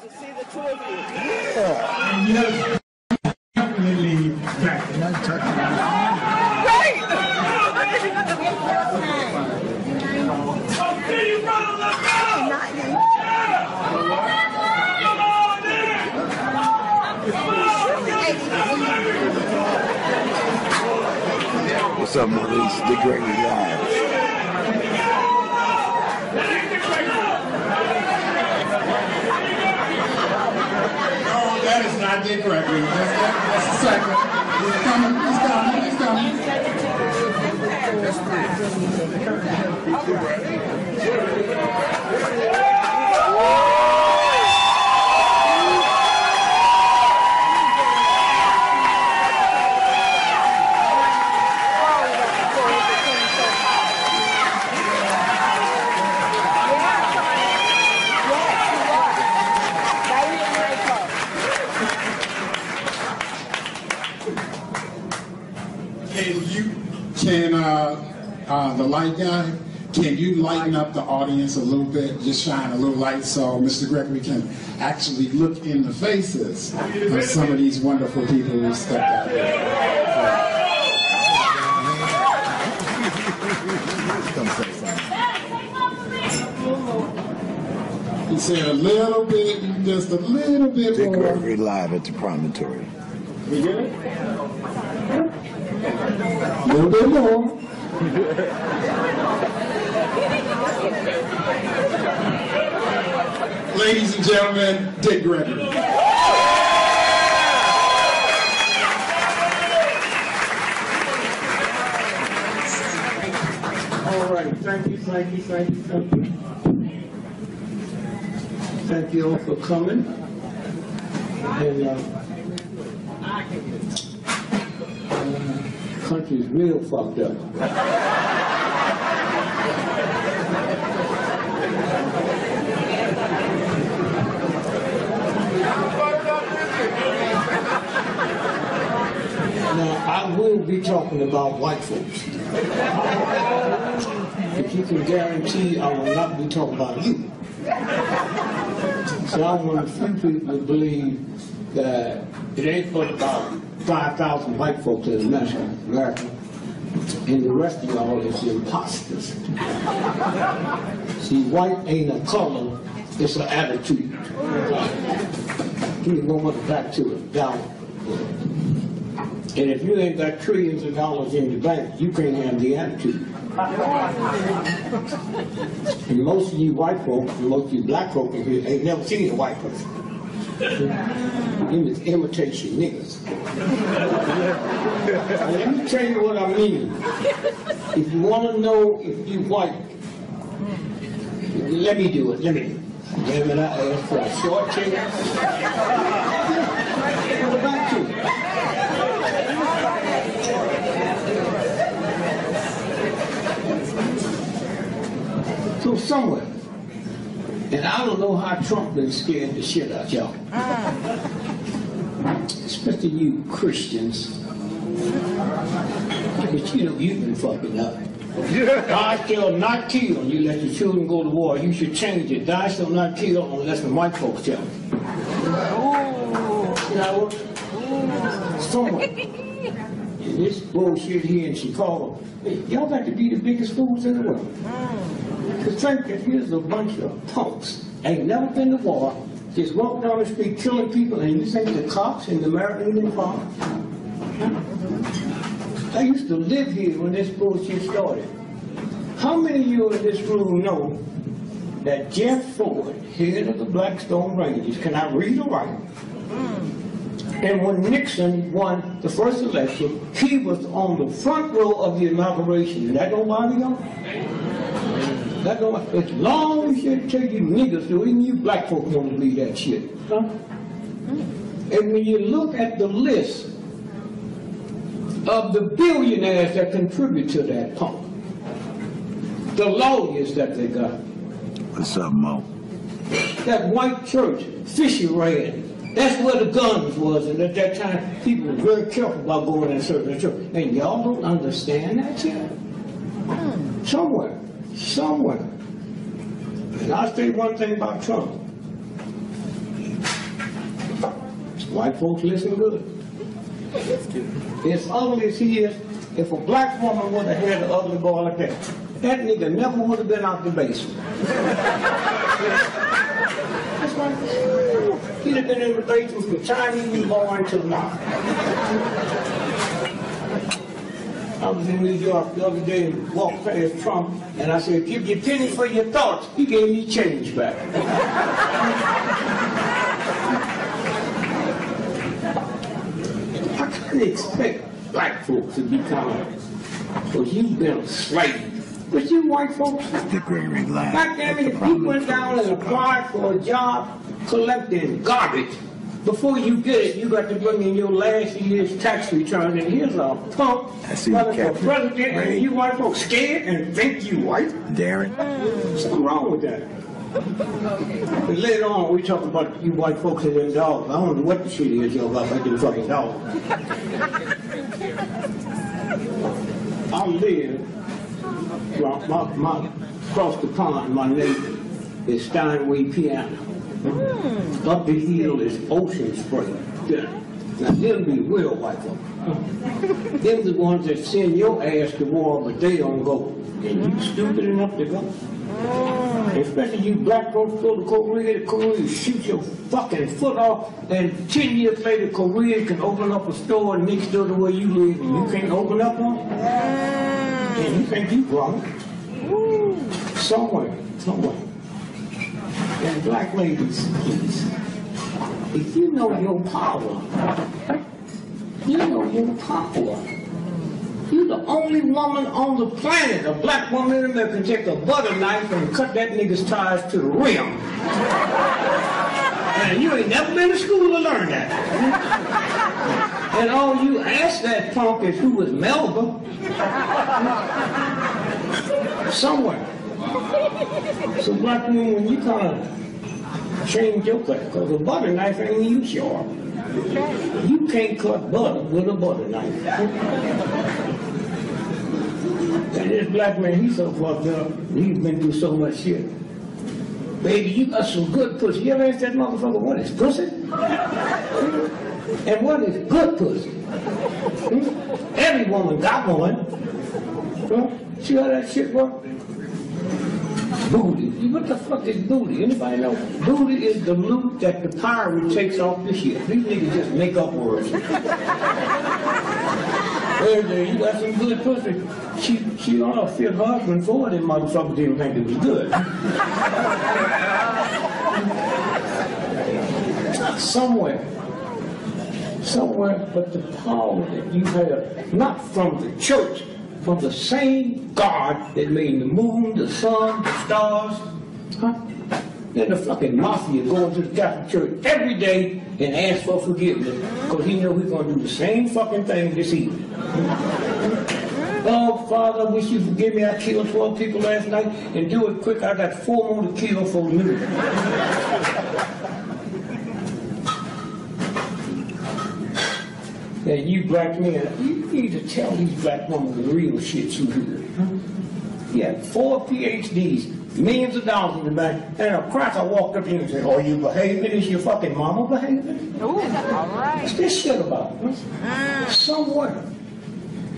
to see the two of you. And yes, definitely back. What's up, Maurice? The Great Live. That is not Dick Gregory. Just, just a second. He's coming, he's coming, he's coming. Can light guy, can you lighten up the audience a little bit? Just shine a little light so Mr. Gregory can actually look in the faces of some of these wonderful people who stepped out here. He said a little bit, just a little bit Dick more. Gregory Live at the promontory. Get it? A little bit more. Ladies and gentlemen, Dick Gregory. All right, thank you, thank you, thank you, thank you. Thank you all for coming. And, uh, country's real fucked up. Now, I will be talking about white folks. If you can guarantee I will not be talking about you. So I'm the few people that believe that it ain't but about 5,000 white folks in America, and the rest of y'all is imposters. See, white ain't a color, it's an attitude. Give me one more back to it, down. And if you ain't got trillions of dollars in the bank, you can't have the attitude. And most of you white folks, most of you black folks here ain't never seen a white person. Them is imitation niggas. Let me tell you what I mean. If you want to know if you white, let me do it. Let me do it. Damn it, I asked for a short chair. Go back to. So somewhere, and I don't know how Trump been scared the shit out y'all. Especially you Christians. But you know you've been fucking up. Thou shalt not kill. You let your children go to war. You should change it. God shalt not kill unless the white folks tell you. You know, somewhere. And this bullshit here in Chicago, y'all got to be the biggest fools in the world. To think that here's a bunch of punks, ain't never been to war, just walk down the street killing people, and you think the cops and the American uniform? Mm-hmm. I used to live here when this bullshit started. How many of you in this room know that Jeff Fort, head of the Blackstone Rangers, cannot read or write? Mm. And when Nixon won the first election, he was on the front row of the inauguration. And that don't bother y'all? That don't, as long as you tell you niggas do, even you black folk want to believe that shit. Huh? And when you look at the list of the billionaires that contribute to that pump, the lawyers that they got, What's up, Mo? that white church, Fisher ran. That's where the guns was, and at that time, people were very careful about going in certain church. And y'all don't understand that yet? Hmm. Somewhere, somewhere. And I'll say one thing about Trump. White folks listen good. As ugly as he is, if a black woman would have had an ugly boy like that, that nigga never would have been out the basement. That's right. Been in the basement from the time he was born till now. I was in New York the other day and walked past Trump, and I said, give you a penny for your thoughts. He gave me change back. I couldn't expect black folks to be kind because you've been a slave. But you white folks, Dick Gregory live. God damn it, if you went down and applied for a job collecting garbage, before you get it, you got to bring in your last year's tax return, and here's a punk I see you, running for Captain. president, and you white folks scared and think you white? Darren, Something wrong with that. But later on, we talk about you white folks and them dogs. I don't know what the shit is y'all about them fucking dogs. I live, my, my, my, across the pond, my neighbor is Steinway Piano. Hmm. Up the hill is Ocean Spray. Yeah. Now, them be real white folks. Them the ones that send your ass to war, but they don't go. And you stupid enough to go. Hmm. Especially you black folks go to Korea, Korea shoot your fucking foot off, and ten years later Korea can open up a store next door to where you live, and you hmm. can't open up one? And you think you grown? Somewhere, somewhere. And black ladies, please, if you know your power, you know your power. You're the only woman on the planet, a black woman that can take a butter knife and cut that nigga's tires to the rim. And you ain't never been to school to learn that. And all you ask that punk is who was Melba. Somewhere. So black woman, when you of change your cut, because a butter knife ain't you sharp. You can't cut butter with a butter knife. And this black man, he's so fucked up. He's been through so much shit. Baby, you got some good pussy. You ever ask that motherfucker what is pussy? And what is good pussy? Every woman got one. Huh? See how that shit work? Booty. What the fuck is booty? Anybody know? Booty is the loot that the pirate takes off the ship. These niggas just make up words. There, you got some good pussy. She, she ought to fit her husband for it, motherfucker didn't think it was good. Somewhere, somewhere, but the power that you have, not from the church, from the same God that made the moon, the sun, the stars, huh? Then the fucking mafia going to the Catholic Church every day and ask for forgiveness because he know we're going to do the same fucking thing this evening. Oh, Father, I wish you forgive me. I killed 12 people last night and do it quick. I got four more to kill for me. And you black men, you need to tell these black women the real shit you do. Yeah, four PhDs, millions of dollars in the bank, and a crack. I walked up to you and said, "Are you behaving? Is your fucking mama behaving?" Ooh, all right. What's this shit about? huh? Somewhere,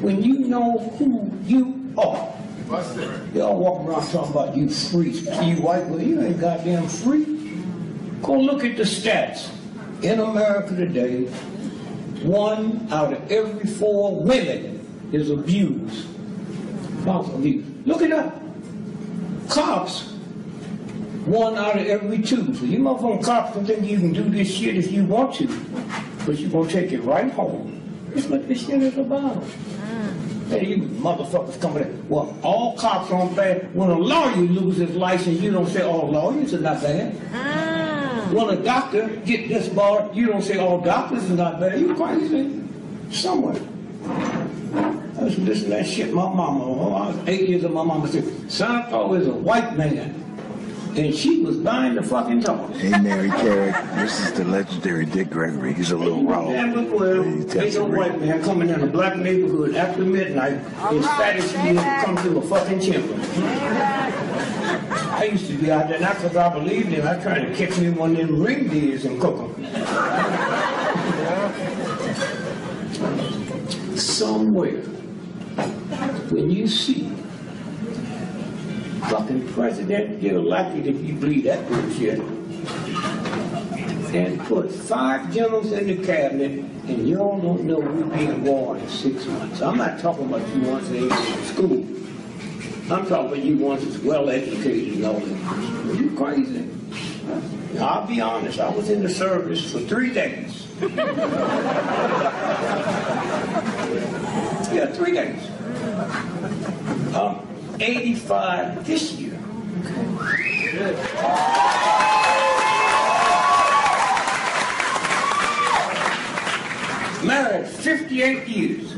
when you know who you are, y'all walk around talking about you free, you white, well, you ain't goddamn free. Go look at the stats. In America today, one out of every four women is abused. Look it up. Cops, one out of every two. So you motherfucking cops don't think you can do this shit if you want to, but you're gonna take it right home. That's what this shit is about. Hey, you motherfuckers coming in. Well, all cops aren't bad. When a lawyer loses his license, you don't say all lawyers are not bad. Ah. When a doctor get this bar, you don't say all doctors are not bad. You crazy? Somewhere. I was listening to that shit my mama, oh, I was eight years old, my mama said, son, I was a white man. And she was buying the fucking talk. hey Mary Carrick, this is the legendary Dick Gregory. He's a little raw. Yeah, but well, ain't no white man coming in a black neighborhood after midnight as fat as he is to come to a fucking chimney. I used to be out there, not because I believed him, I tried to catch me one of them reindeers and cook them. somewhere, when you see fucking president get elected, if you believe that bullshit, and put five generals in the cabinet, and y'all don't know we'll be in in six months. I'm not talking about you ain't in school. I'm talking about you ones that's well educated and all you crazy? Now, I'll be honest, I was in the service for three days. Yeah, three days. Um, 85 this year. Married 58 years.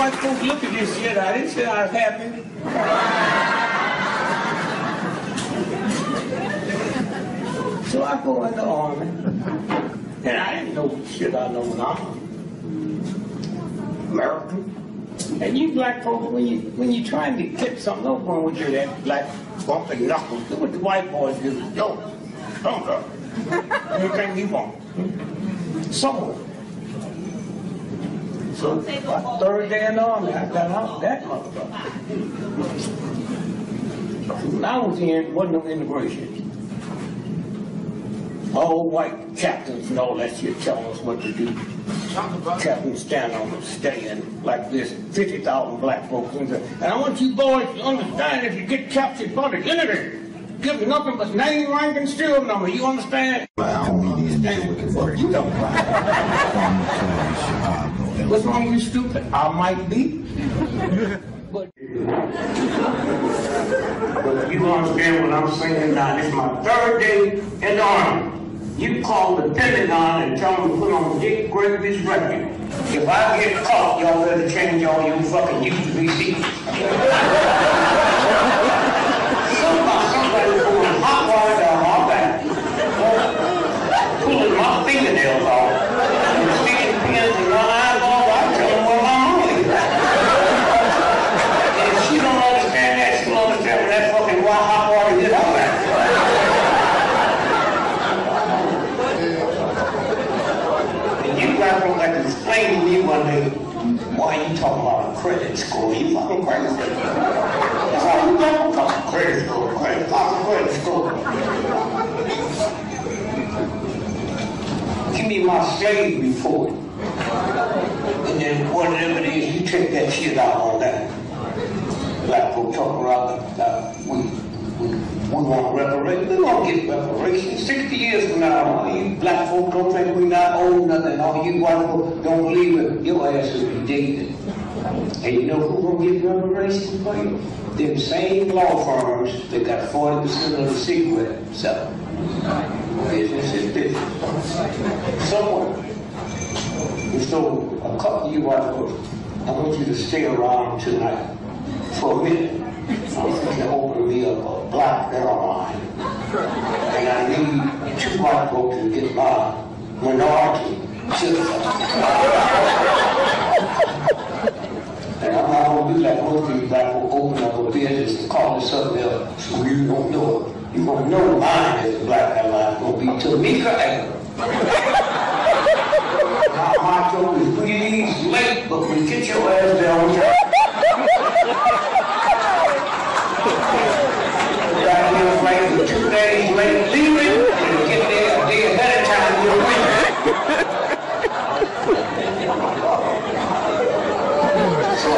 White folks look at this shit, I didn't say I was happy. So I go in the army, and I didn't know shit I know now. American. And you black folks, when you when you trying to get something over with you, that black bumping knuckles, do what the white boys do. Yo, don't go. Anything you want. Somewhere. So, third day in the army, I got out that motherfucker. When I was in, wasn't no immigration. All white captains and all that shit telling us what to do. Captains stand on the stand like this, 50,000 black folks. And I want you boys to understand if you get captured by the enemy, give nothing but name, rank, and still number. You understand? Comedian Understand what the Dick fuck you don't From Chicago, What's wrong with you, stupid? I might be. but but you understand what I'm saying now. This is my third day in the army. You call the Pentagon and tell them to put on Dick Gregory's record. If I get caught, y'all better change all your fucking used to be seats. Somebody, somebody pulling hot water down my back, my fingernails off, and pins in my eyeballs. I my. And she don't understand that, that fucking hot. And you don't to explain to me one day, why you talking about credit score? You fucking crazy. All you talking about, credit score, credit, credit score. Give me my slave report. And then whatever it is, you take that shit out on that. Black folk talking about that we, we, we want reparations. We don't get reparations. 60 years from now, you black folk don't think we not owe nothing. All you white folk don't believe it. Your ass is dead. And you know who gonna get reparations for you? Them same law firms that got 40% of the cigarette selling. Business is business. Someone And so, a couple of you white folks, I want you to stay around tonight for a minute. I'm going to open me up a black airline. And I need two white folks to get my minority. And I'm not going to do like most of you black folks open up a business and call it something else. So you don't know it. You're going know mine is black airline. It's going to be Tamika. Now, my joke is please late, but we get your ass on time. Got here late, two days late leaving, and get there a day ahead of time, you're winning. So,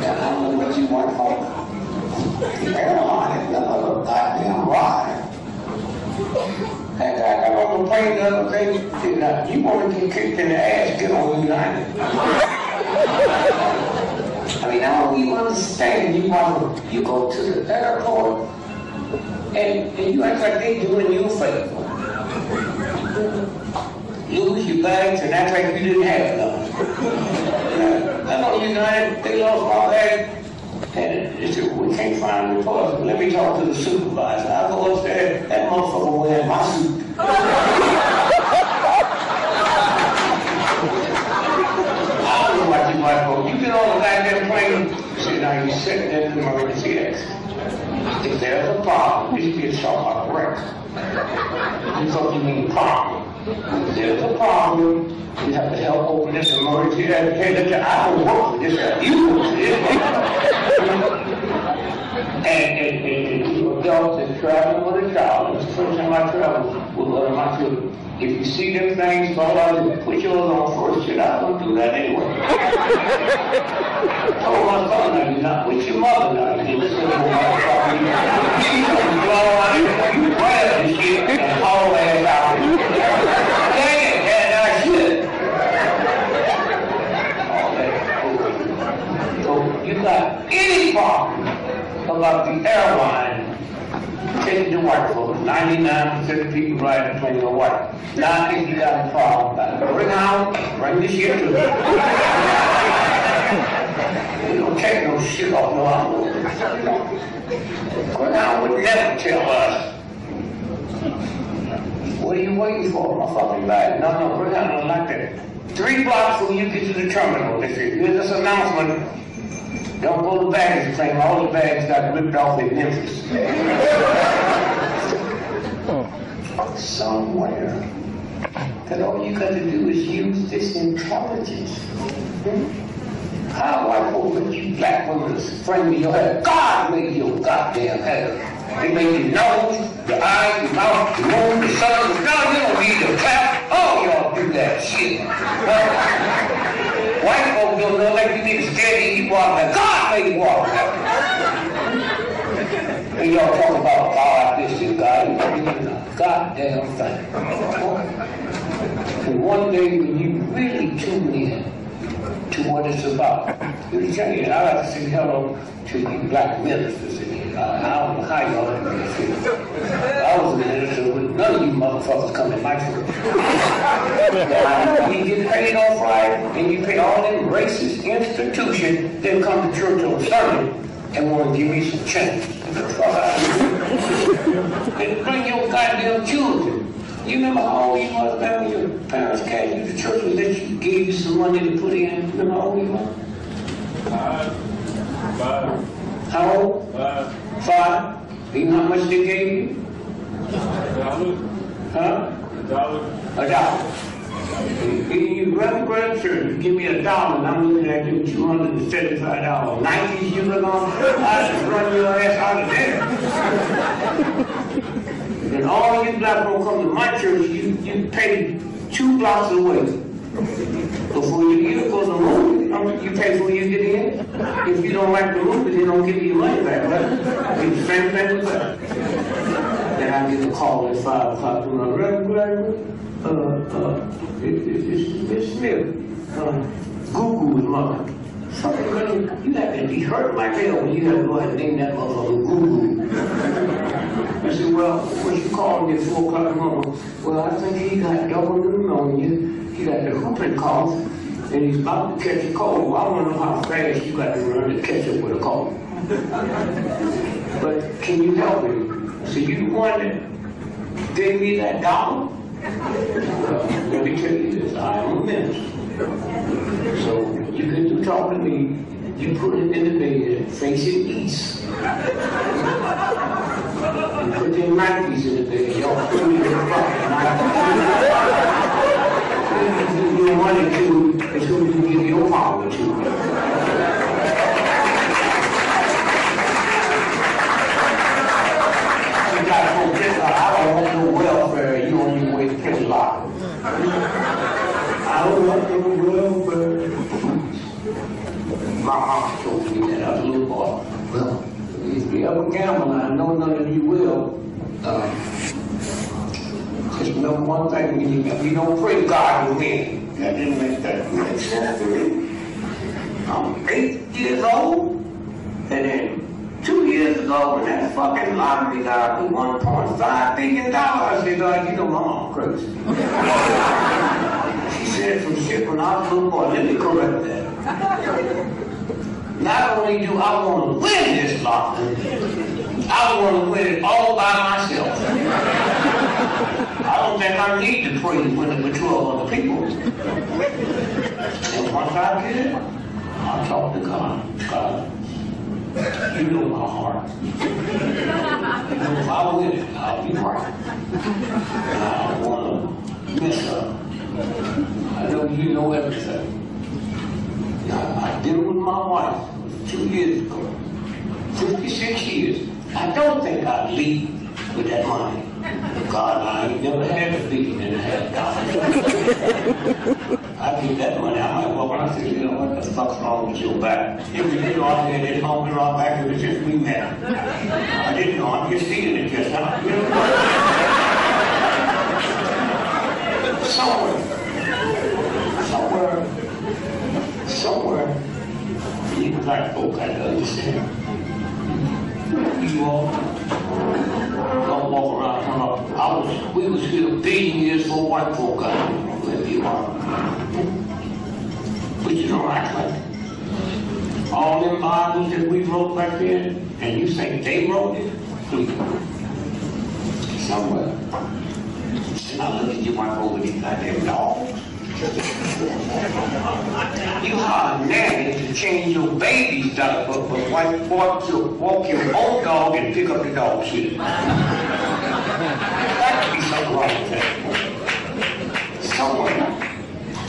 I don't know what you want for. The airline is another goddamn ride. And I got on the plane the other day, uh, you want to get kicked in the ass, get on United. I mean, now you understand, you want you go to the airport, and, and you act like they doing you a favor. Lose your bags and act like you didn't have none. I know United, they lost my bag, and they said, we can't find the toilet. Let me talk to the supervisor. I go upstairs, that motherfucker wearing my suit. I don't know you. You get on the goddamn plane, say, now you sitting in the emergency exit. If there's a problem, kid's talking about a wreck. You thought you mean problem. There's a problem. You have to help open this emergency. You have to pay that I don't work for this. You work for this. And, and, and, and you adults that traveling with a child, it's the first time I traveled with one of my children. If you see them things fall out, put yours on first. Shit, I don't do that anyway. I told my son, now, you're not with your mother now. You listen to my motherfucker. She's gonna blow out you grab and shit and haul ass out. Dang it, and I should. All that. So you got any problem about the airline taking the white folks, 99% of people riding the plane are white. Now if you got a problem, about it, bring out, bring the shit to me. We don't take no shit off no envelope. Bring out would never tell us. What are you waiting for, my fucking bag? No, no, out don't like that. Three blocks when you get to the terminal, say, here's this announcement. Don't go to baggage claim. All the bags got ripped off in Memphis. Somewhere that all you got to do is use this intelligence. Hmm? How white let you black women frame your hair? God made your goddamn hair. They made your nose, your eyes, your mouth, the moon, the sun, the sky. You don't need to clap. All y'all do that shit. Huh? White folks don't know like you need to steady you walk like God made walk. And y'all talk about God, this and God, you don't do a goddamn thing. And one day when you really tune in to what it's about, you tell you, I like to say hello to the black ministers in here. I, I don't know how y'all. I was a minister with none of you motherfuckers come my church. You get paid on Friday, and you pay all them racist institutions, then come to church on Sunday and want to give me some change. Bring your goddamn children. You remember how old you back when your parents came you to church and let you gave you some money to put in? Remember how old you was? Five. Five. How old? Five. Five. You know how much they gave you? A Dollar. Huh? A Dollar. A dollar. You run grand church, you give me a dollar, and I'm looking at you two hundred and seventy-five dollars. Nineties you look on, I just run your ass out of there. And all you black folk come to my church, you, you pay two blocks away. Before you get go to the movie, you pay before you get in. If you don't like the movie, they don't give you money back, right? It's the same thing with that. Then I get a call at five o'clock from my Reverend. Uh, uh, it, it, it's, it's Smith. Uh, Google is mother. Fucking man, you have to be hurt like hell when you have to go ahead and name that motherfucker Google. I said, well, what you calling me at four o'clock in the morning? Well, I think he got double pneumonia. He got the whooping cough. And he's about to catch a cold. Well, I want to know how fast you got to run to catch up with a cold. but can you help me? So you one that gave me that dollar? Let me tell you this, I am a minister. So you can do talk to me, you put it in the bed, facing east. You put them Nikes in the bed, y'all put me in the and I give you money to, as soon as you give your power to. You got to go get, I don't want no welfare, you on your way to catch a lot. I don't want no welfare. My mom told me that I was a little boy. Well, ever gamble, and I know none of you will, uh, just one thing, we, you don't pray, God will win. That didn't make that make sense to me. I'm eight years old, and then two years ago, when that fucking lottery got me one point five billion dollars, I said, God, you know my mom crazy. she said some shit when I was a little boy. Let me correct that. Not only do I want to win this lottery, I want to win it all by myself. I don't think I need to pray to win it with 12 other people. And once I get it, I'll talk to God. God, You know my heart. If I win it, I'll be right. And I don't wanna mess up. I know you know everything. I, I did it with my wife two years ago. 56 years. I don't think I'd leave with that money. God, I ain't never had a beating in the head, God. I get that money, I might walk around and say, you know what the fuck's wrong with your back? If you didn't know I had it home with our back, it was just me mad. I didn't know, I'm just seeing it just now. You know? Somewhere, somewhere, somewhere, you black folk got to understand. You all don't walk around talking about, I was, we was here beating years for white folk got where you are. But you don't act like. All them Bibles that we wrote back then, and you think they wrote it? Hmm. Somewhere. And I look at you, my over these goddamn dogs. You hire nanny to change your baby's diaper, but white walk your, walk your own dog and pick up the dog shit. Got to be something wrong with that. Somewhere.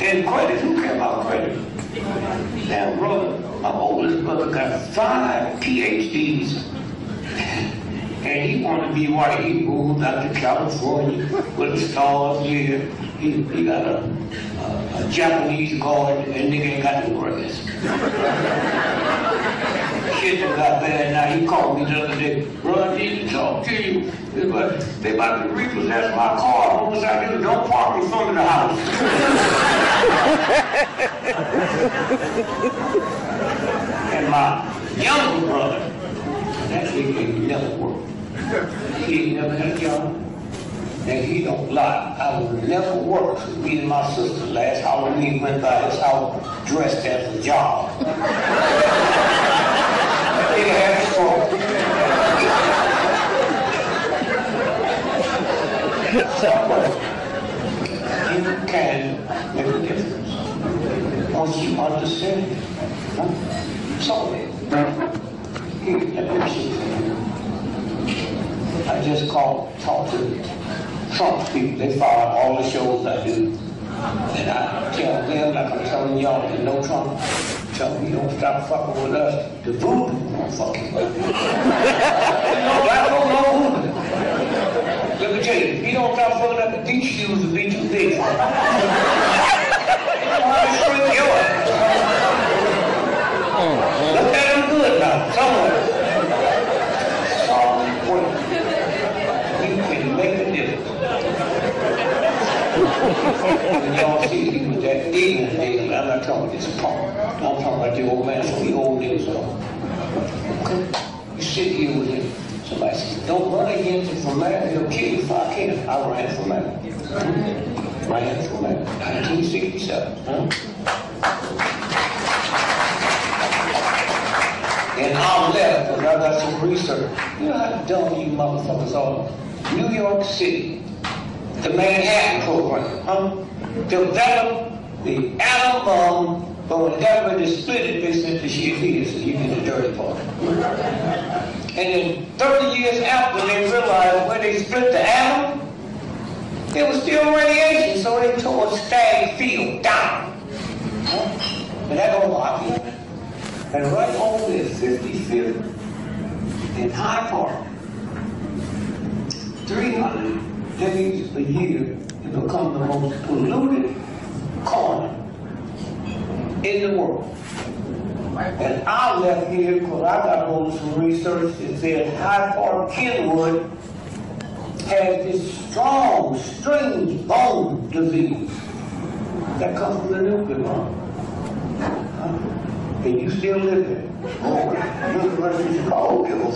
And credit, who care about credit? Now, brother, my oldest brother got five PhDs. And he wanted to be white. He moved out to California with the stars here. He, he got a, a, a Japanese garden and nigga ain't got no grass. Shit got bad now. He called me the other day. Bro, I need to talk to you. About, they about to repossess my car. What was I do? Don't park in front of the house. and my younger brother, that nigga ain't never worked. He ain't never had a job. And he don't lie. I will never work. Me and my sister last Halloween went by his house dressed as a job. Nigga had story. You can make a difference once you understand it. Huh? So, here, let me see. I just called, talked to Trump people. They follow all the shows I do. And I tell them, like I'm telling y'all, that no Trump, tell you don't stop fucking with us, the voodoo won't fuck you. no, black folk no voodoo. Let me tell you, if you don't stop fucking up, these shoes will be too big. I'm gonna shrink yours. Look at them good now, somewhere. Somewhere. You can make a difference. When y'all see he was that ignorant nigga, I'm not talking. I'm talking about the old man, so he old niggas are. You sit here with him. Somebody says, don't run against him for man, he'll kill you if I can. I ran for man. Ran for man. 1967. Huh? And I'm left, because I got some research. You know how dumb you motherfuckers are? New York City, the Manhattan Program, huh? Developed the atom bomb, but whenever they split the shit here, so you get the dirty part. And then 30 years after they realized when they split the atom, there was still radiation, so they tore Stagg Field down. And that don't bother you. And right over there, 55th in Hyde Park, 300 days a year to become the most polluted corner in the world. And I left here because I got hold of some research that said Hyde Park Kenwood has this strong, strange bone disease that comes from the nuclear bomb. Huh? And you still live there. Oh, of Chicago give a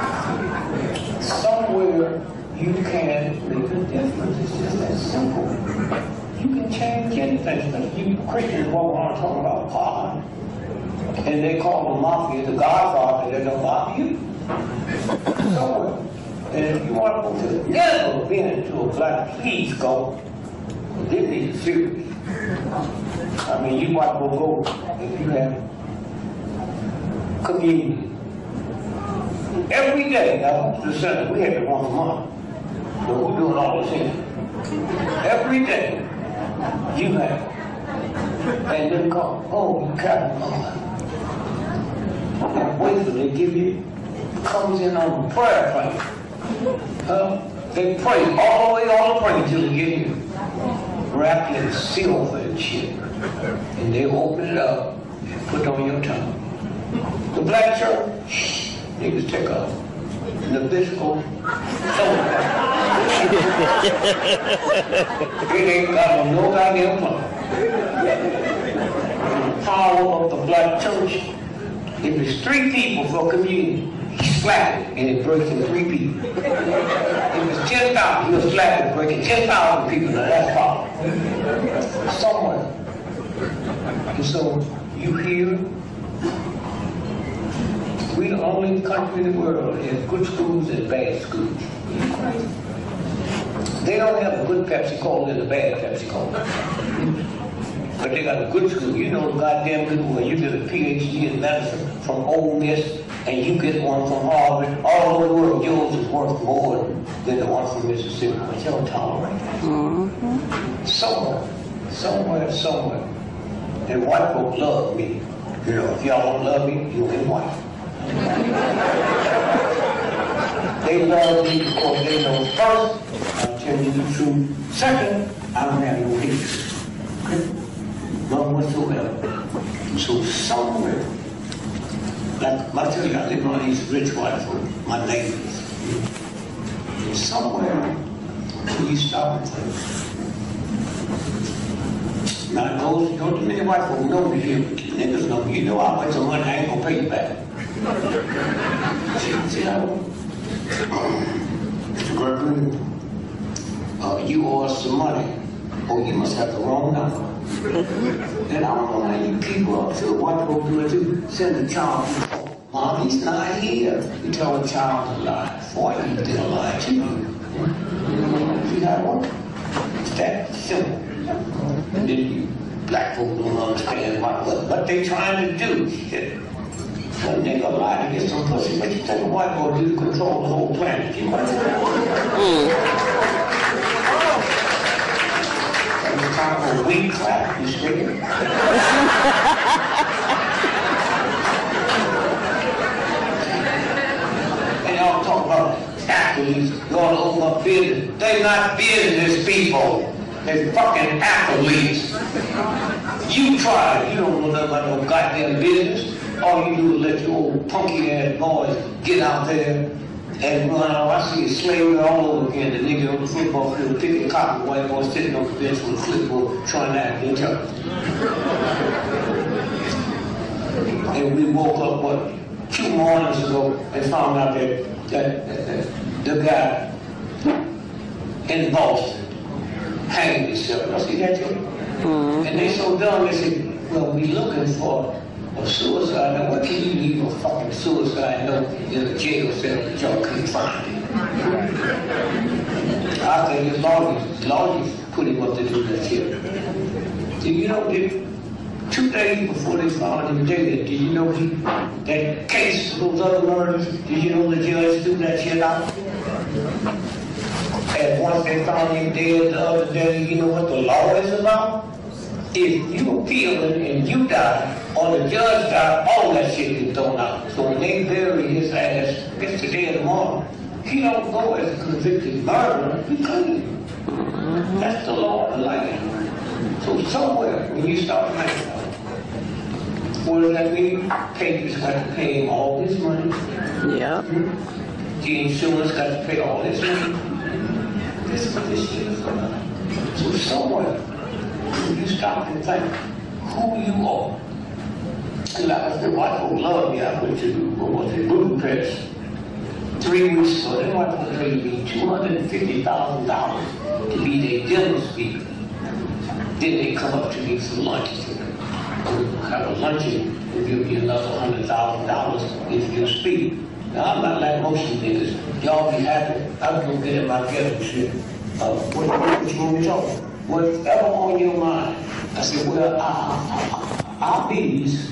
fuck. Somewhere you can make a difference. It's just that simple. You can change anything. But you Christians walk around talking about God. And they call the mafia the godfather. They don't bother you. Somewhere. And if you want to go to never been to a black, please go. This is serious. I mean, you might go go if you have community. Every day, now, the Senate, we had it once a month, but we're doing all this here. Every day, you have, and then call, oh, you Captain, oh. And wait till they give you, comes in on the prayer plane. Uh, they pray all the way, all the way till they get you. Wrapped in silver and shit. And they open it up and put it on your tongue. The black church, niggas take a Nabisco It ain't got no goddamn. The power of the black church. If it's three people for communion, he slap it and it breaks in three people. If it's 10,000, he'll slap it, break it 10,000 people. Now that's power. Somewhere. And so you hear we the only country in the world that has good schools and bad schools. They don't have a good Pepsi Cola and a bad Pepsi Cola. But they got a good school. You know goddamn good one. You get a PhD in medicine from Ole Miss and you get one from Harvard. All over the world, yours is worth more than the one from Mississippi. But you don't tolerate that. Mm-hmm. Somewhere, somewhere, somewhere. And white folks love me. You know, if y'all don't love me, you ain't white. They love me because they know first, I'll tell you the truth. Second, I don't have no hatred. None whatsoever. So somewhere, like tell you, I live on rich white folk, my neighbors. Somewhere, you stop and think. Now, those, those many white folk know me here, but niggas know. You know I bet some money I ain't gonna pay you back. Mr. Gregory, uh, you owe us some money. Oh, you must have the wrong number. And I don't know how you people up to white folk do. Send a child, Mom, he's not here. You tell a child to lie. For you did a lie to you. See how works? It's that simple. And then you black folk don't understand what, what, what they trying to do. Some nigga lie to get some pussy, but you think a white control the whole planet. You Every time a weed clap, you straight. And y'all talk about athletes, open up business. They not business people. They fucking athletes. You try. You don't know nothing about no goddamn business. All you do is let your old punky ass boys get out there and run out. I see slavery all over again. The nigga on the football field picking cotton, white boy sitting on the bench with a flipboard trying to act each other. And we woke up, what, two mornings ago and found out that, that, that, that the guy in Boston hanging himself. I see that too. Mm-hmm. And they so dumb, they said, well, we looking for a suicide. Now, what can you leave a fucking suicide note in a jail cell that y'all couldn't find? I think it's lawyers, lawyers put him up to do that shit. Do you know that two days before they found him dead, did you know he, that case, those other murders, did you know the judge threw that shit out? And once they found him dead the other day, you know what the law is about? If you appeal and you die, or the judge die, all that shit is thrown out. So when they bury his ass, it's today or tomorrow. He don't go as a convicted murderer, he clean. That's the law of life. So somewhere, when you start thinking, what does that mean? Papers got to pay him all this money. Yep. The insurance got to pay all this money. This is what this shit is about. So somewhere, you stop and think who you are, and I said, white folk love me. I went to, what was it, Budapest three weeks ago. They white folk paid me $250,000 to be their dinner speaker. Then they come up to me for lunch. Have a luncheon and give me another hundred thousand dollars if you speak. Now I'm not like most of you niggas. Y'all be happy. I'm gonna get in my ghetto shit. Uh, what, what, what you want me to talk? Whatever on your mind. I said, well, our, bees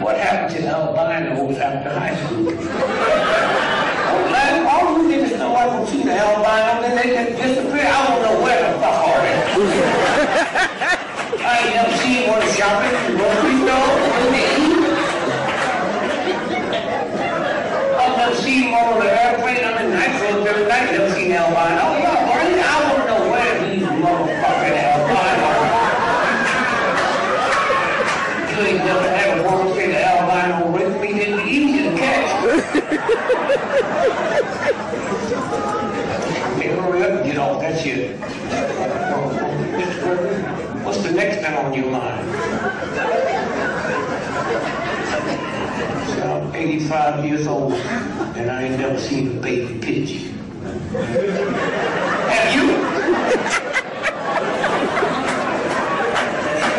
What happened to the albinos after high school? All you niggas know I can see the albino, then they can disappear. I don't know where the fuck are they. I ain't never seen one shopping in the grocery store when they eat. I've never seen one on the airplane. I'm in clubs every night. Never seen albino. Oh, y'all crazy? I want to know where these motherfucking albinos You ain't never a woman say the albino with me. Didn't be easy to catch. Hey, hurry up and get off that shit. Mr. Gregory, What's the next thing on your mind? So I'm 85 years old and I ain't never seen a baby pigeon. Have you?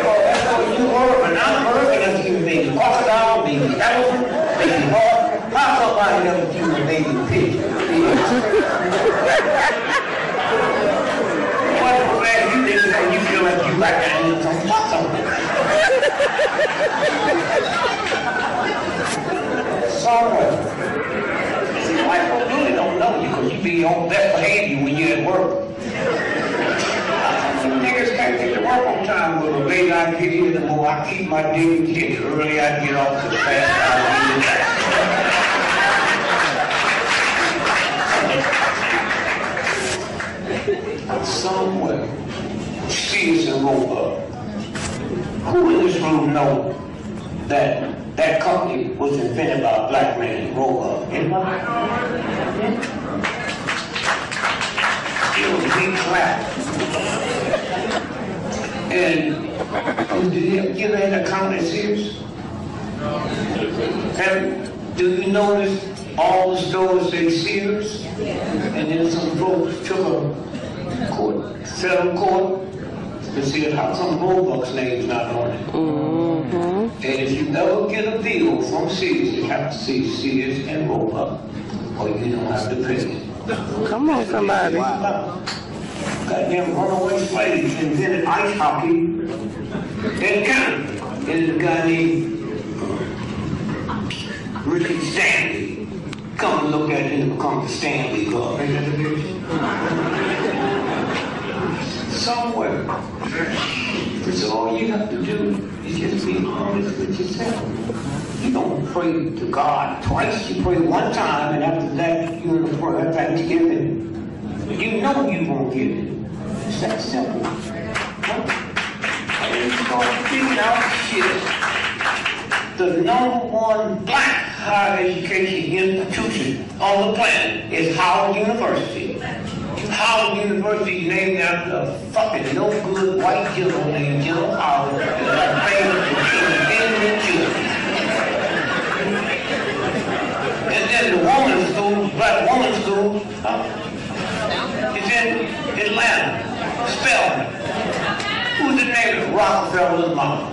Oh, that's what you were, but I'm hurting if you baby crocodile, baby elephant, baby horse. How somebody never seen a baby pigeon? What glad you did it you feel like you like that and some fuck something. Sorry. See, white folks really don't know because you be on best behavior when you're at work. Some niggas can't get to work on time. Well, the later I get here, the more I keep my dignity. The earlier I get off, the faster I back. somewhere, Sears and Roebuck. Who in this room know that that company was invented by a black man? Anybody? It was Lee Clap. And um, did he give an account at Sears? And do you notice all the stores say Sears? And then some folks took a court, settled court, to see how come Roebuck's name's not on it. Mm-hmm. And if you never get a bill from Sears, you have to see Sears and Roebuck, or you don't have to pay. Come on, somebody. Goddamn runaway slaves invented ice hockey in Canada. There's a guy named Ricky Stanley. Come and look at it and become the Stanley Club. Ain't that the picture? Somewhere. So all you have to do is just be honest with yourself. You don't pray to God twice. You pray one time, and after that, you're in the prayer Thanksgiving. You know you won't get it. It's that simple. And you start figuring out shit. The number one black higher education institution on the planet is Howard University. Howard University named after a fucking no good white general named General Howard. It's like famous for killing children. And then the woman's school, black woman's school, huh? is in Atlanta, Spelman. Who's the name of Rockefeller's mama?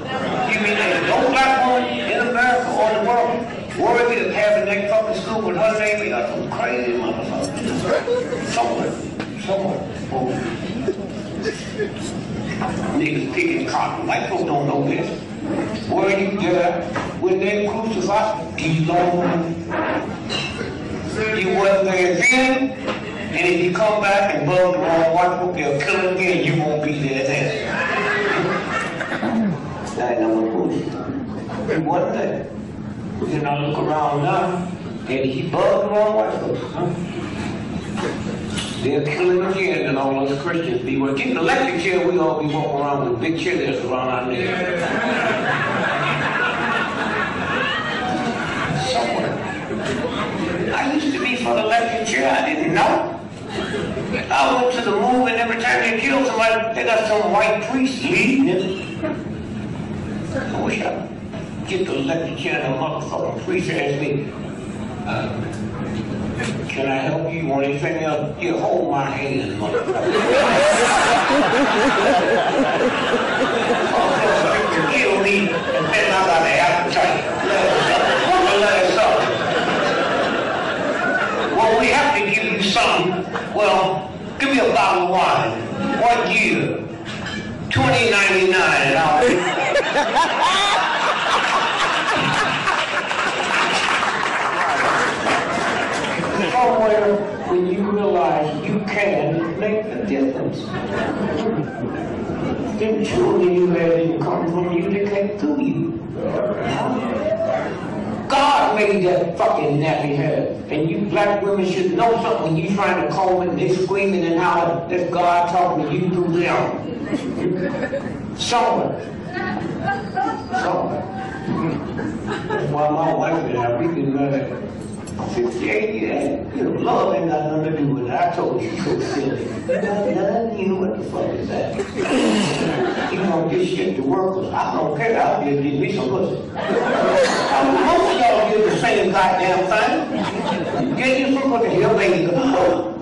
You mean there's no black woman in America or the world worthy of having that fucking school with her name? Got some crazy motherfucker. Somewhere. Niggas picking cotton. White folks don't know this. Were you there when they crucified Elon? You wasn't there then, and if you come back and bug the wrong white folk, they'll kill him again. You won't be there then. That ain't no bullshit. He wasn't there. Then I look around now, and he bugged the wrong white folks. Huh? They'll kill him again, and all us Christians be well. Get in the electric chair, we all be walking around with big cheerleaders around our neck. Somewhere. I used to be for the electric chair, I didn't know. I went to the move, and every time they kill somebody, they got some white priest leading it. I wish I could get the electric chair, and the motherfucking priest asked me, uh, can I help you? Want anything else? You hold my hand, motherfucker. You kill me, and then I got an appetite. The last supper? Well, we have to give you some. Well, give me a bottle of wine. One year. twenty ninety nine and all. Somewhere when you realize you can make a difference. then truly you had didn't come from you, came through you. God made that fucking nappy hair. And you black women should know something when you trying to comb it and they screaming and hollering. That's God talking to you through them. Somewhere. Somewhere. That's why my wife and I, we've been married uh, 58 years. You know, love ain't got nothing to do with it. I told you so silly. Nothing, you know what the fuck is that? You know, this shit to workers. I don't care. Give you me some pussy. I mean, most of y'all do the same goddamn thing. Get you some pussy. Here, baby. go.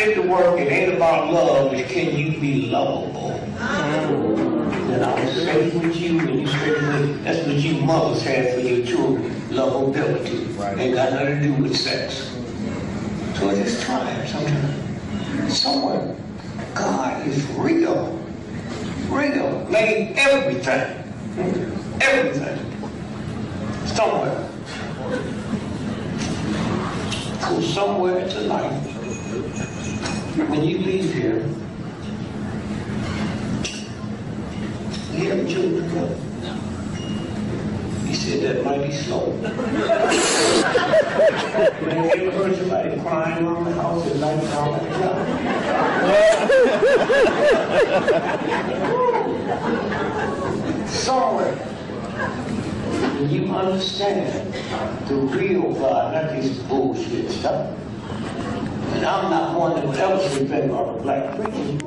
You want the shit to work, it ain't about love, it's can you be lovable? And I was straight with you and you straight with. That's what you mothers have for your children, lovability. Ain't got nothing to do with sex. So it's time sometimes. Somewhere, God is real. Real. Made everything. Everything. Somewhere. So somewhere tonight, when you leave here, you the children go. He said that might be slow. Man, you ever heard somebody crying around the house at night all that time? Somewhere, when you understand the real God, not this bullshit stuff. And I'm not one that would ever defend our black preachers,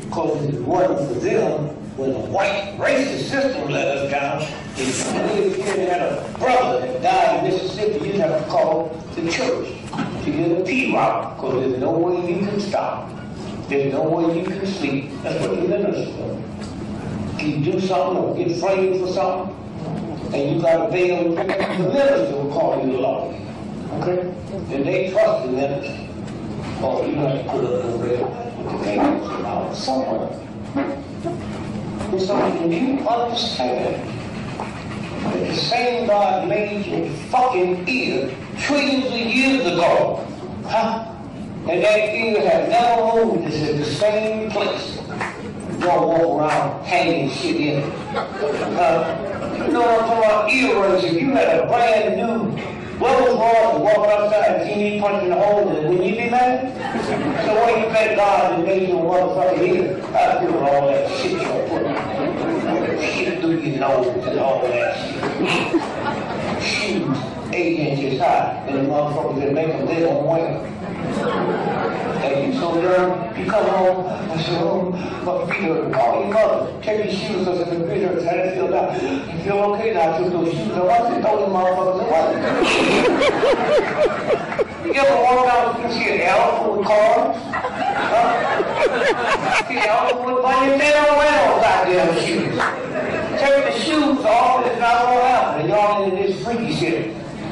because it wasn't for them, when the white racist system let us down, if you had a brother that died in Mississippi, you'd have to call the church to get a P-Rock, because there's no way you can stop. There's no way you can sleep. That's what the ministers do. You do something or get framed for something, and you got to bail, the minister will call you a lawyer. Okay? And they trust the minister. You have to put up a real, okay, now, somewhere. And so when you understand that the same God made your fucking ear trillions of years ago, huh? And that ear has never moved, it's in the same place. Don't walk around hanging shit in it. Uh, you know what I'm talking about? Earrings. If you had a brand new what was wrong with walking outside and see me punching the hole in it? Wouldn't you be mad? So why you thank God that made your motherfucking ear? I feel all that shit you're putting. Shit through your nose and all that shit. Shoes eight inches high and the motherfuckers that make them, they don't wear. And you so young, you come home, I said, oh, my feet hurt. Call your mother. Take your shoes off and the feet hurt. How does it feel now? You feel okay now? I took those shoes off. I said, throw them motherfuckers away. you ever walk out and see an elephant with cars? Huh? See an elephant with bunnies? They don't wear no goddamn shoes. Take the shoes off, it's not gonna y'all into this freaky shit.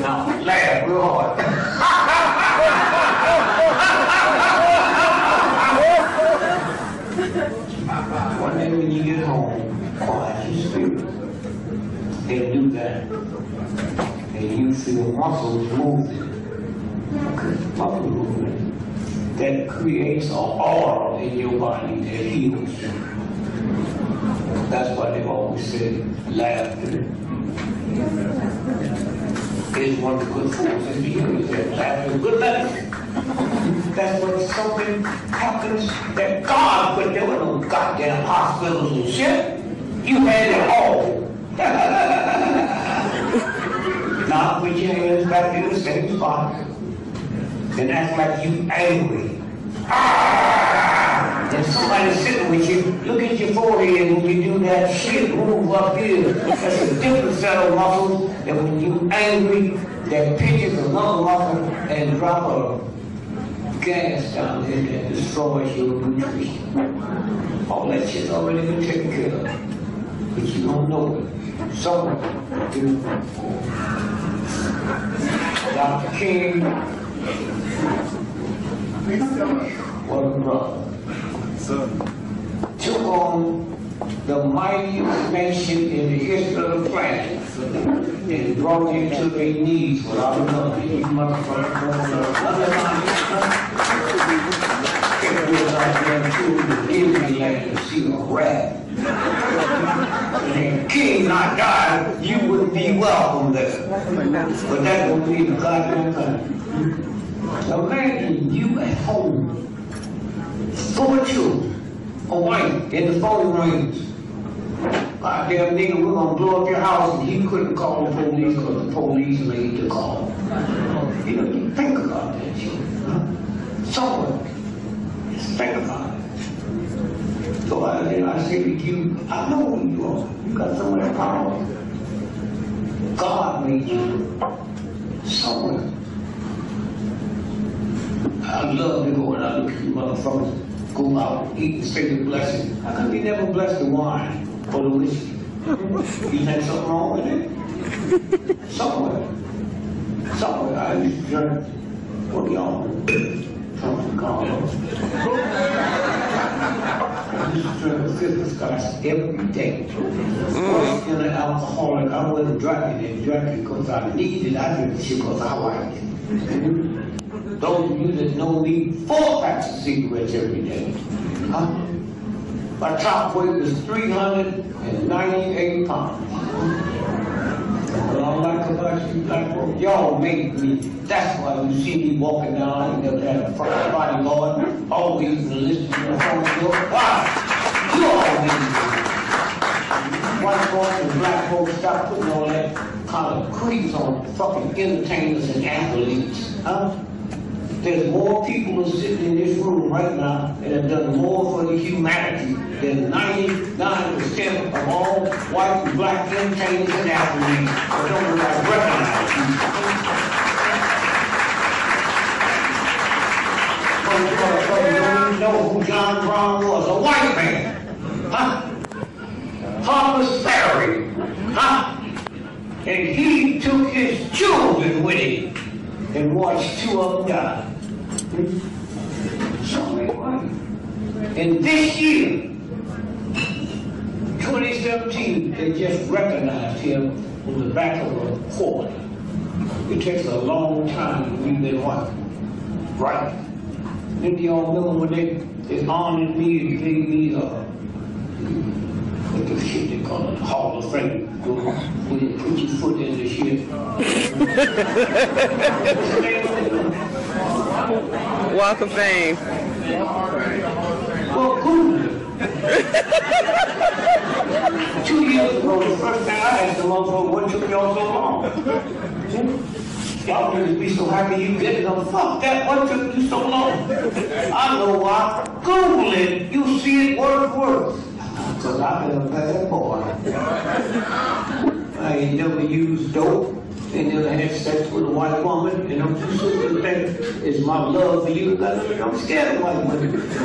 Now, laugh real hard. One day when you get home, quiet your spirit. They do that. And you feel muscles moving. Muscle movement. That creates an aura in your body that heals you. That's why they've always said laughter is the good foods in the universe. That laughter is good medicine. That's when something happens that God put there were no goddamn hospitals and shit. You had it all. now put your hands back in the same spot. and act like you angry. Ah! And somebody sitting with you, look at your forehead when you do that shit, move up here. That's a different set of muscles than when you angry, that pitches another muscle and drop a gas down there that destroys your nutrition. All that shit's already been taken care of. But you don't know it. Someone do. Dr. King, what a brother. Took on the mightiest nation in the history of the planet and brought it to their knees without another. You motherfucker know. Can't like them to the Disneyland to see a rat. King not died, you wouldn't be welcome there. But that don't mean a goddamn thing. Imagine you at home, children, a wife in the phone rings. Goddamn nigga, we're gonna blow up your house, and he couldn't call the police because the police made the call. You know, you think about that shit. Huh? Someone, just think about it. So I, then I say to you, I know who you are. You got so much power. God made you. Someone. I love go and I look at you motherfuckers go out eat and say the blessing. How come you never bless the wine or the whiskey? You think something wrong with it? Somewhere. Somewhere. I used to drink, what y'all do? Something called. I used to drink a fifth of scotch every day. Mm. Once in an alcoholic, I wasn't drinking it, drinking because I needed it. I drank shit because I liked it. Those of you that know me, four packs of cigarettes every day. Huh? My top weight was 398 pounds. What I like about you black folks, y'all make me. That's why you see me walking down, I ain't never had a fucking bodyguard. Always listening to the phone door. Why? You all make me. White folks and black folks stop putting all that kind of creeps on fucking entertainers and athletes. Huh? There's more people are sitting in this room right now that have done more for the humanity than 99% of all white and black entertainers and athletes that don't like recognize you. Don't know who John Brown was, a white man. Huh? Thomas Ferry. Huh? And he took his children with him and watched two of them die. And this year, 2017, they just recognized him on the back of a court. It takes a long time to be that white. Right. Then do y'all remember when they, they honored me and gave me uh, what the shit they call it, Hall of Fame. When you put your foot in the shit. Walk of Fame. Well, cool. Two years ago, the first thing I asked motherfucker, what took y'all so long? Y'all niggas be so happy you get them. Fuck that, what took you so long? I know why. Google it, you see it word for word. Cause I've been a bad boy. I ain't never used dope. Ain't never had sex with a white woman. And I'm too sitting there is my love for you. I'm scared of white women.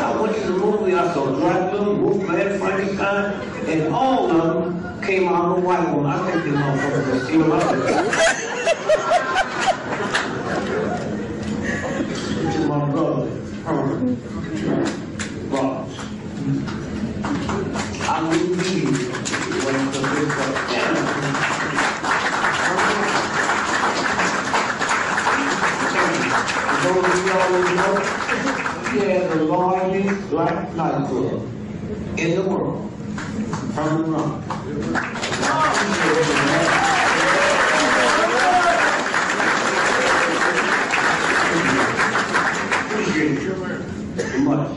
I went to the movie, I saw Dracula, Wolfman, Frankenstein, and all of them came out of white woman. I think the motherfuckers are still out there. to my brother, Herman Ross. I knew he was the big Those of already know, he had the largest black nightclub in the world. Herman Ross. Appreciate you much.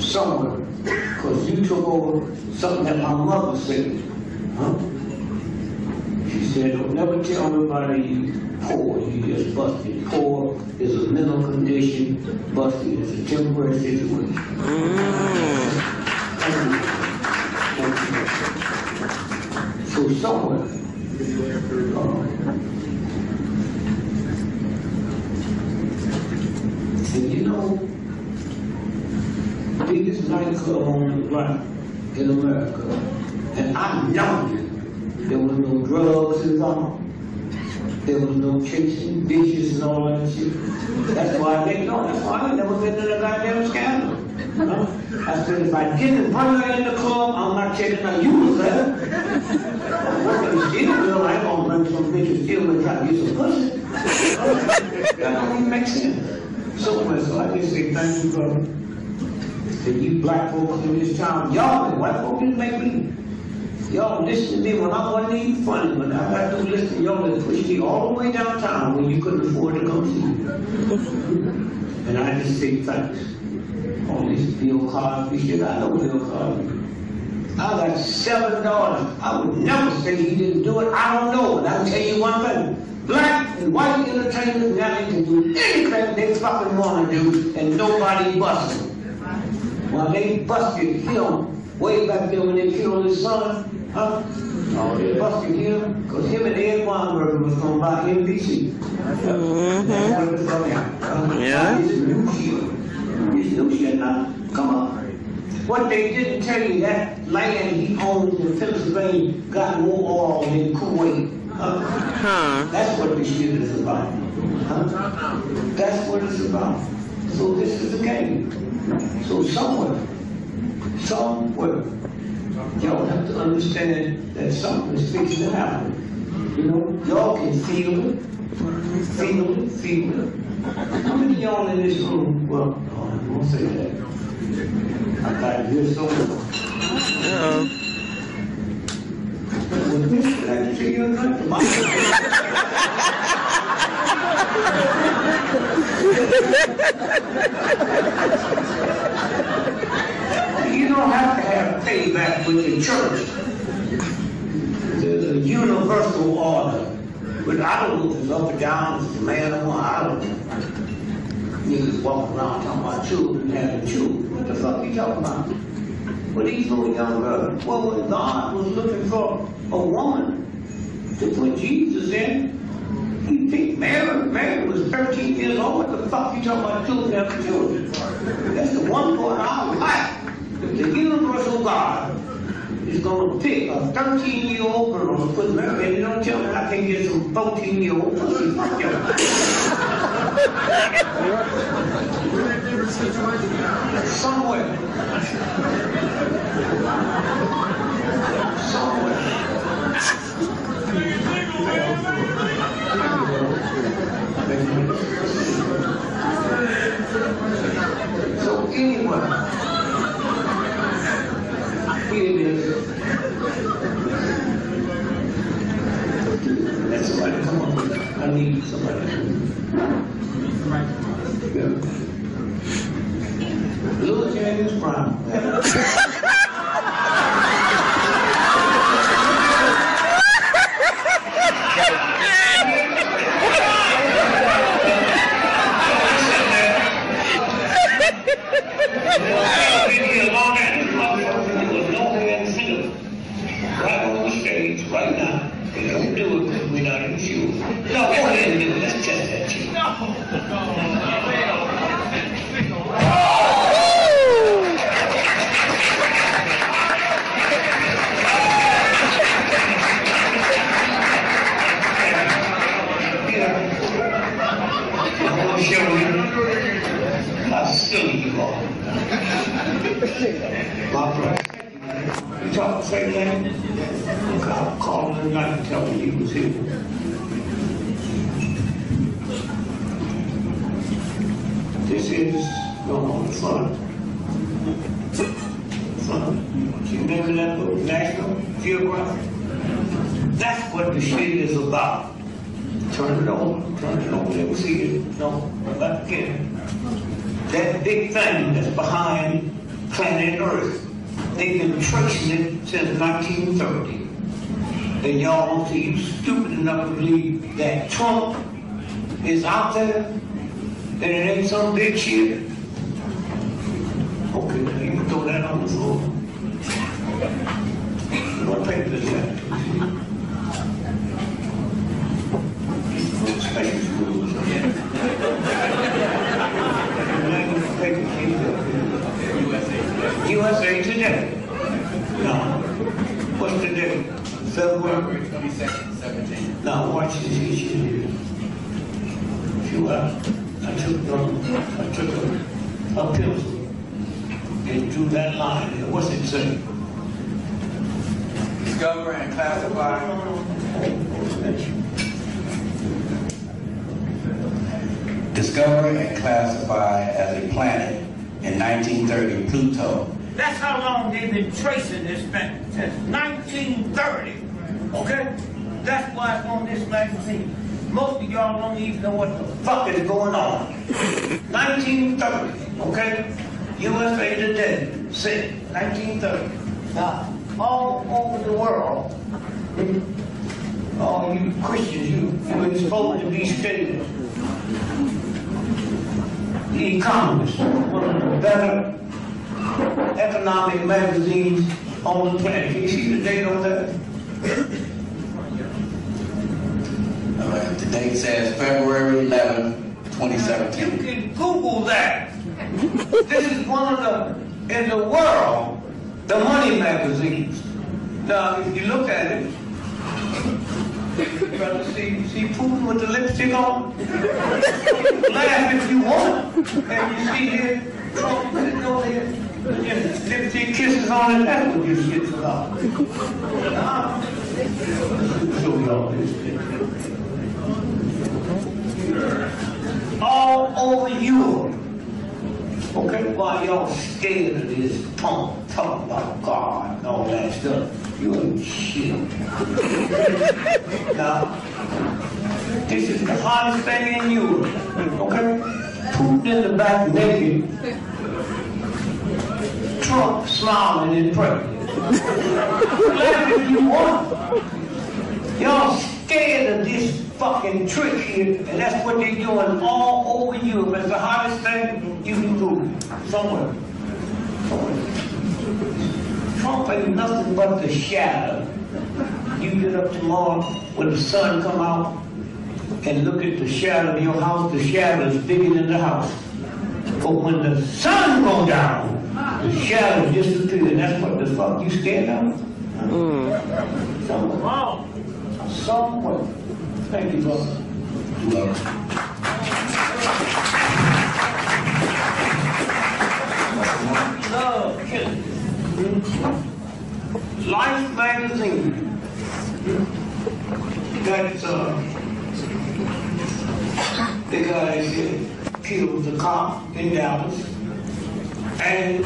Somewhere, because you took over something that my mother said. Huh? She said, don't never tell nobody you poor, you just busted. Poor is a mental condition, busted is a temporary situation. Thank you. Thank you. So somewhere, uh, and you know, biggest nightclub on the block in America, and I know there was no drugs involved. There was no chasing bitches and all that shit. That's why they know. That's why I never been in a goddamn scandal. Huh? I said, if I didn't bring her in the club, I'm not checking out you there. I'm working the steel mill, I ain't gonna bring some bitch to steel mill trying to get some pussy. that don't even make sense. So much, so I just say thank you, brother. That you black folks in this town, y'all, the white folks didn't make me. Y'all listen to me when I wasn't even funny, but I got to listen to y'all that pushed me all the way downtown when you couldn't afford to come see me. And I just say thanks. All this Bill Cosby shit, I know Bill Cosby. I got seven daughters. I would never say he didn't do it. I don't know, but I'll tell you one thing. Black and white entertainers now they can do anything they fucking want to do, and nobody busts them. While they busted him way back there when they killed his son, huh? Oh, they busted him because him and Ed Weinberger was going to buy NBC. Mm-hmm. That's what it was from him. Uh, Yeah. It's new shit. It's new shit now. Come on. What they didn't tell you, that land he owns in Pennsylvania got more oil than Kuwait. Huh? Huh. That's what this shit is about. Huh? That's what it's about. So this is the game. So somewhere, somewhere, y'all have to understand that something is fixing to happen. You know, y'all can feel it, feel it, feel it. How many of y'all in this room, well, oh, I won't say that. I got this somewhere. Uh-oh. This I can see you in front of my- You don't have to have the church. There's a universal order. But I don't it's up or down, it's a man or woman, I don't. Niggas walking around talking about children having children. What the fuck are you talking about? But these little young girls, well, God was looking for a woman to put Jesus in, he picked Mary. Mary was 13 years old. What the fuck are you talking about children having children? That's the one part I like. The universal God is going to pick a 13 year old girl to put Mary in, don't tell me I can't get some 14 year old pussy. Fuck you. Somewhere. Somewhere. So anyway, here it is. Let somebody come on. I need somebody. Yeah. Little James Brown. I've been here long as motherfucker. You was no hand finger. Right on the stage, right now. We don't do it because we're not in shoes. No, go ahead and do it. Let's test that shit. Here. I'm gonna show you how silly you are. My brother. You talk the same thing? I'll call him tonight and tell him he was here. This is going on the front. Front. You remember that book, National Geographic? That's what the shit is about. Turn it on, turn it on, let me see it. No, back again. That big thing that's behind planet Earth. They've been tracing it since 1930. And y'all don't see stupid enough to believe that Trump is out there and it ain't some big shit. Okay, you can throw that on the floor. What paper is? State schools. USA Today. No. What's the date? February? Twenty-second, seventeen. Now, watch this issue. See what? I took, um, I took a, a pencil and drew that line. there. What's it say? Discover and classify, discover and classify as a planet in nineteen thirty Pluto. That's how long they've been tracing this thing, since 1930. Okay? That's why it's on this magazine. Most of y'all don't even know what the fuck is going on. 1930, okay? USA Today, say 1930. Now, all over the world, all you Christians, you, you're supposed to be studying The Economist, one of the better economic magazines on the planet. Can you see the date on that? All right, the date says February 11, 2017. You can Google that. This is one of the, in the world, the money magazines. Now, if you look at it, brother, see, see Putin with the lipstick on? Laugh if you want. And you see here, Trump sitting over here, with lipstick kisses on his that's what this shit's about. Now, Show y'all this all over Europe. Okay, while y'all scared of this talk, talk about God and all that stuff, you ain't shit. now, this is the hottest thing in Europe. Okay? Putin in the back naked, Trump smiling and praying. Laugh if you want. Y'all scared of this fucking trick here, and that's what they're doing all over Europe. It's the hottest thing you can do. Somewhere. Somewhere. Trump ain't nothing but the shadow. You get up tomorrow when the sun come out and look at the shadow of your house, the shadow is bigger than the house. But when the sun go down, the shadow just disappears. And that's what the fuck you scared of? Somewhere. Somewhere. Thank you, brother. Love killing. Life magazine. That's uh, the guy that killed the cop in Dallas and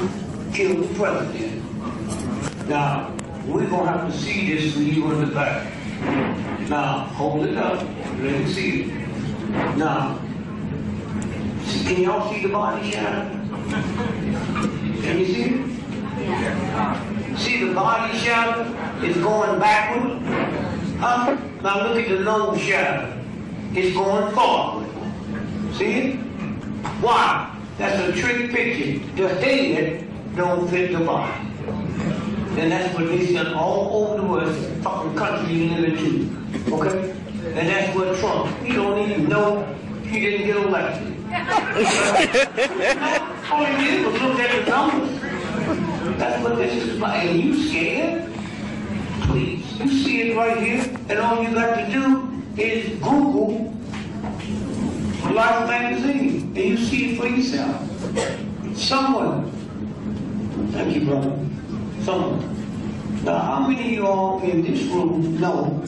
killed the president. Now, we're gonna have to see this when you in the back. Now, hold it up. Let me see it. Now, see, can y'all see the body shadow? Can you see it? See the body shadow is going backward? Huh? Now look at the nose shadow. It's going forward. See it? Why? That's a trick picture. The head don't fit the body. And that's what they said all over the world, fucking country you live in too. Okay? And that's what Trump, he don't even know he didn't get elected. All he did was look at the numbers. That's what this is about. And you scared? Please. You see it right here, and all you got to do is Google Life magazine, and you see it for yourself. Somewhere. Thank you, brother. Somewhere. Now, how many of you all in this room know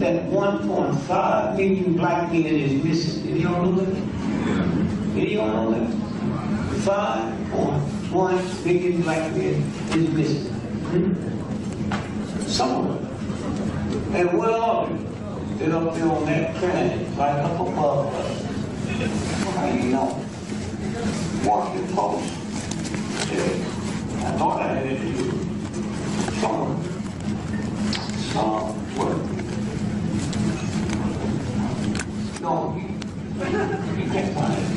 that 1.5 million black men is missing? Did y'all know that? Did y'all know that? 5.1 million black men is missing. Hmm? Somewhere. And where are they? They're up there on that planet, right up above us. How you know? Washington Post. I thought I had it somewhere. Somewhere. No, he, he can't find it.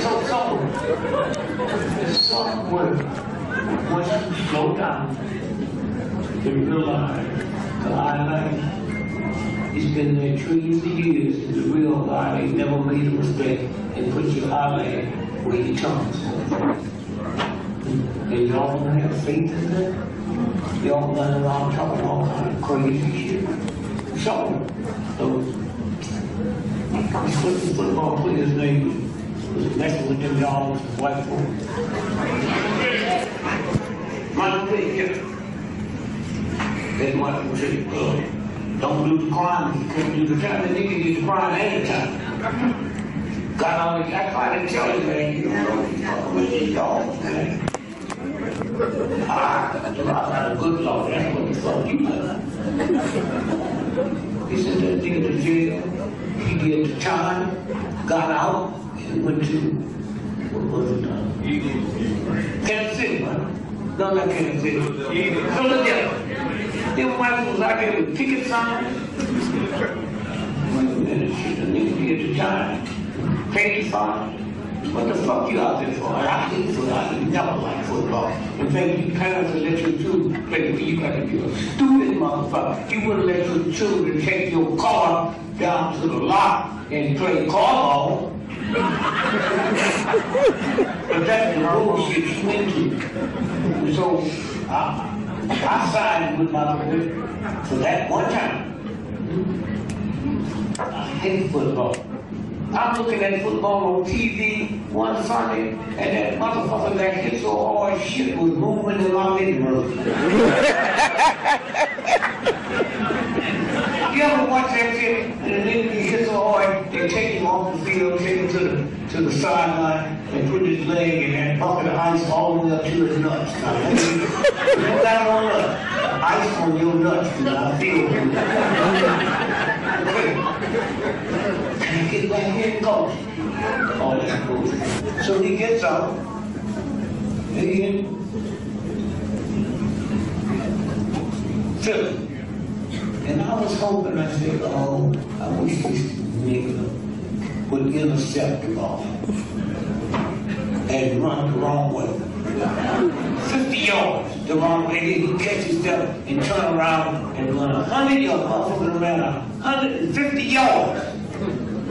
so somewhere, somewhere, once you slow down, you realize that I like it's been there trillions of years, and the real ain't never made a mistake and put your island where your tongue's And y'all gonna have faith in that? Y'all running around talking all kind of crazy shit. So, those He's football players' name was messing with them dogs, white folks. Vick, yeah. That's Michael Vick, uh, don't do the crime, you can't do the time, the nigga did the crime anytime. Got all the, I tried to tell you, man, you don't know, you fucking with these dogs, man. Ah, I got a good law, that's what the fuck you done. He said that nigga to jail. He did the time, got out, and went to, what was it? uh, Kansas City, man. No, not Kansas City. So look at it. Them white was out there with picket signs. Minute, shit, the nigga did the time, paid the fine. What the fuck you out there for? And I hate football. I never like football. In fact, you parents will let your children play, you got to be a stupid motherfucker. You wouldn't let your children take your car down to the lot and play cardball. but that's the rules you into. So I, I signed with my boy for that one time. I hate football. I'm looking at football on TV one Sunday, and that motherfucker that hit so hard, shit was moving in my living room. You ever watch that shit, and the nigga hit so hard, they take him off the field, take him to the to the sideline, and put his leg in that bucket of ice all the way up to his nuts. Now, that on nuts, ice on your nuts, and I feel you. Get back here and go? All oh, that bullshit. So he gets up, he Philly. And I was hoping, I said, oh, I wish this nigga would intercept the ball and run the wrong way. 50 yards the wrong way, then he catches them and turn around and run 100 yards, motherfucker around 150 yards.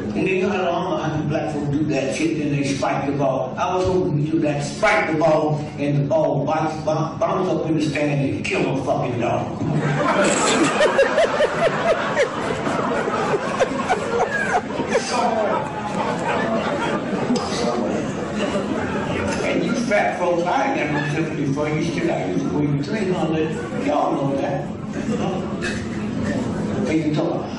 And they how to how the black folks do that shit, and they spike the ball. I was hoping we do that, spike the ball, and the ball bounce, bounce, up in the stand and kill a fucking dog. And you fat folks, I ain't got no sympathy for you. Shit, I used to weigh 300. Y'all know that. And you talk,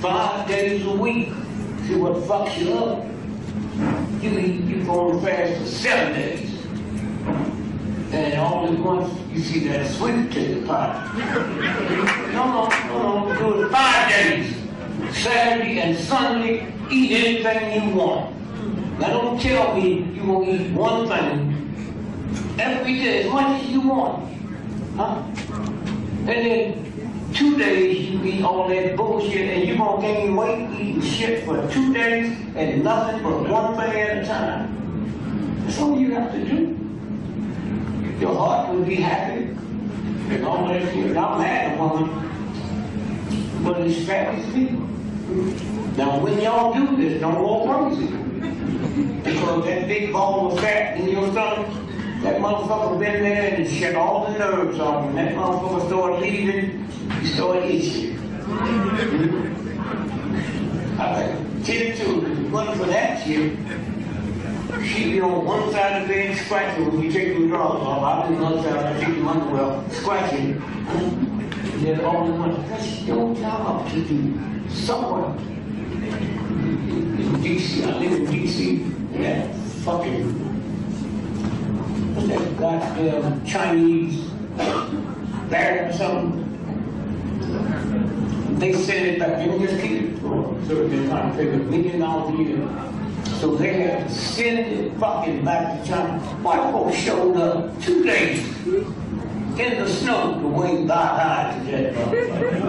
Five days a week. See what fucks you up? You eat, you go on fast for seven days. And all at once, you see that sweet potato pie. No, no, no, no, do it five days. Saturday and Sunday, eat anything you want. Now don't tell me you gonna eat one thing every day, as much as you want. Huh? And then two days you eat all that bullshit and you gonna gain weight eating shit for two days and nothing but one thing at a time. That's all you have to do. Your heart will be happy. And all that shit. I'm mad at woman. But it's fat as me. Now when y'all do this, don't go crazy. Because that big ball of fat in your stomach, that motherfucker been there and shut all the nerves off, and that motherfucker started leaving, you started itching. I got ten children, one for that shit. She be on one side of the bed scratching when you take your drawers off. I be on the other side, I take them underwear, scratching. Then all the money, that's your job to do somewhere. In DC, I live in DC, and that fucking, that goddamn Chinese bag or something? They send it back, they just keep it, so they're trying to pay a million dollars a year. So they had to send it fucking back to China. White folks showed up two days in the snow to wave bye-bye to that motherfucker.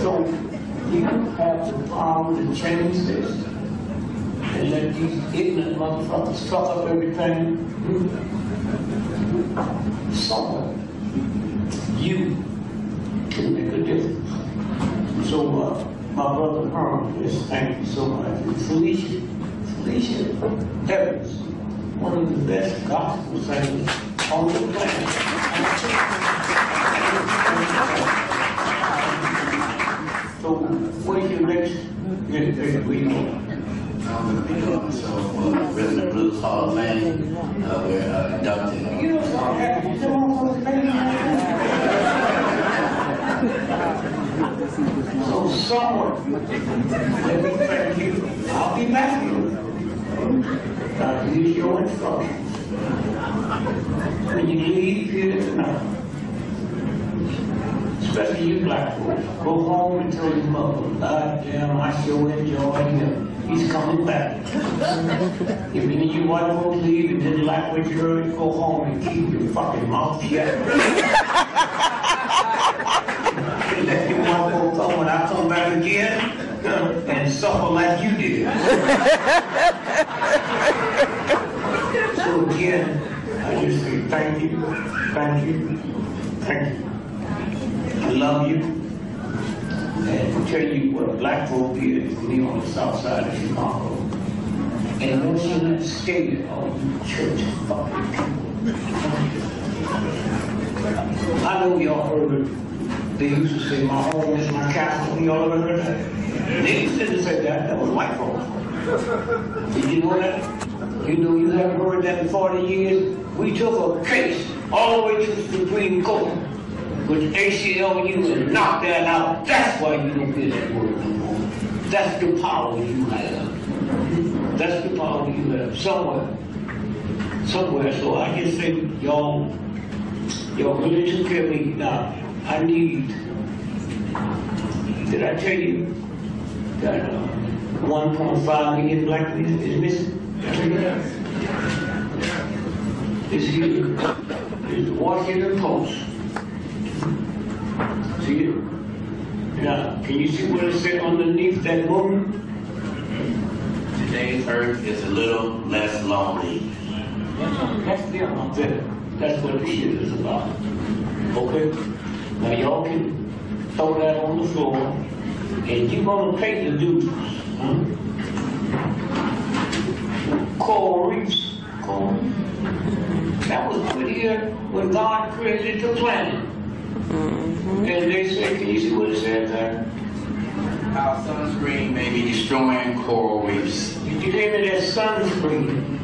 So you have the power to change this and let these ignorant motherfuckers fuck up everything. Somewhere, you can make a difference. So, uh, my brother Herman, just thank you so much. And Felicia, Felicia Evans, one of the best gospel singers on the planet. So, what's your next, get it, where you going? So, uh, Rhythm and Blues Hall of Fame, uh, we're uh, inducting. You know something happened, you know So someone, thank you, I'll be back here. God, use your instructions. When you leave here tonight, especially you black folks, go home and tell your mother, God damn, I sure enjoy him. He's coming back. If any of you white folks leave and didn't like what you heard, go home and keep your fucking mouth shut. Let your white folks come I back again and suffer like you did. So again, I just say thank you, thank you, thank you. I love you. And to tell you what a black folk did to me on the south side of Chicago. And don't you not scared all you church fucking people. I know y'all heard it. They used to say, my home is my castle. Y'all ever heard that? They used to say that. That was white folks. Did you know that? You know you haven't heard that in 40 years? We took a case all the way to the Supreme Court with ACLU and knocked that out. That's why you don't get that word no more. That's the power you have. That's the power you have. Somewhere. Somewhere. So I just think y'all, y'all really took care of me. Now, I need, did I tell you that uh, 1.5 million black men is missing? Did I tell you? It's here. It's the Washington Post. See it? Now, can you see what it said underneath that moon? Today's earth is a little less lonely. That's them up. That's what this shit is about. Okay? Now y'all can throw that on the floor, and you're gonna pay the dues. Huh? Coral reefs. Coral. That was put here when God created the planet. Mm-hmm. And they said, can you see what it said there? Our sunscreen may be destroying coral reefs. Did you hear me that sunscreen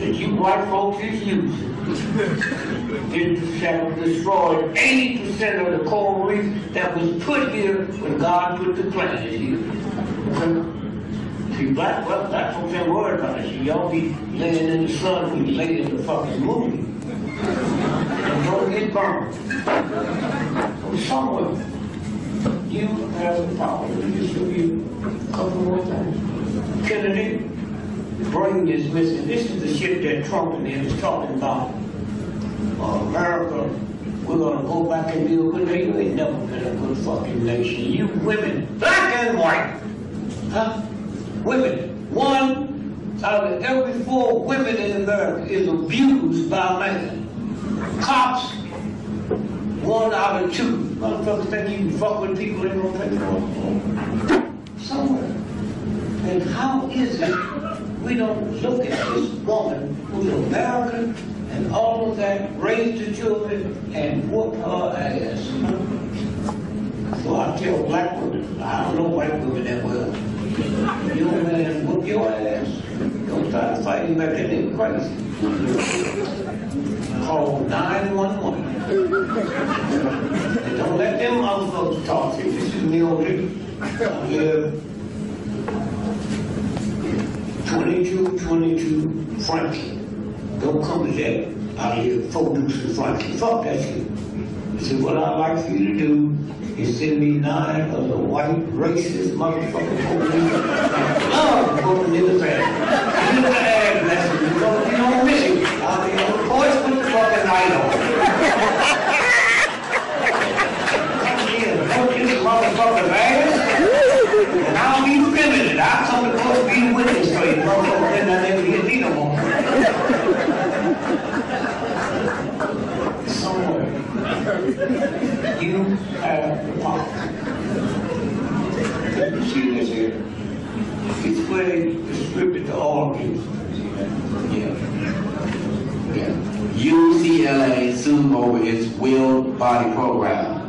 that you white folks is using? It have destroyed 80% of the coral reef that was put here when God put the planet here. See, black, well, black folks ain't worried about it. See, y'all be laying in the sun you lay in the fucking moon. And don't get burned. So somewhere, you have the power to distribute a couple more things. Kennedy, brain is missing. This is the shit that Trump and them is talking about. Uh, America, we're gonna go back and a good nation. You ain't never been a good fucking nation. You women, black and white, huh? Women, one out of every four women in America is abused by a man. Cops, one out of two. Motherfuckers think you can fuck with people they don't think for. Somewhere. And how is it we don't look at this woman who's American and all of that, raised the children and whoop her ass? So I tell black women, I don't know white women that well. You man, whoop your ass. Don't try to fight him back in there crazy. Call 911. Don't let them motherfuckers talk to you. This is me over. Live 2222 Franklin. Don't come to that. I live four deuces Franklin. Fuck that shit. I said, what I'd like for you to do is send me nine of the white racist motherfucking police. Love voting in the family. You the ass lesson. You don't, you don't miss it. I mean, of course, put the fucking light on. Come here, vote this motherfucker's ass. And I'll be feminine. I'm coming to be witness for you. Motherfucker, then I never get me no more. Somewhere. You have the power. This here? It's where they distribute the organs. Yeah. Yeah. UCLA sued over its willed body program.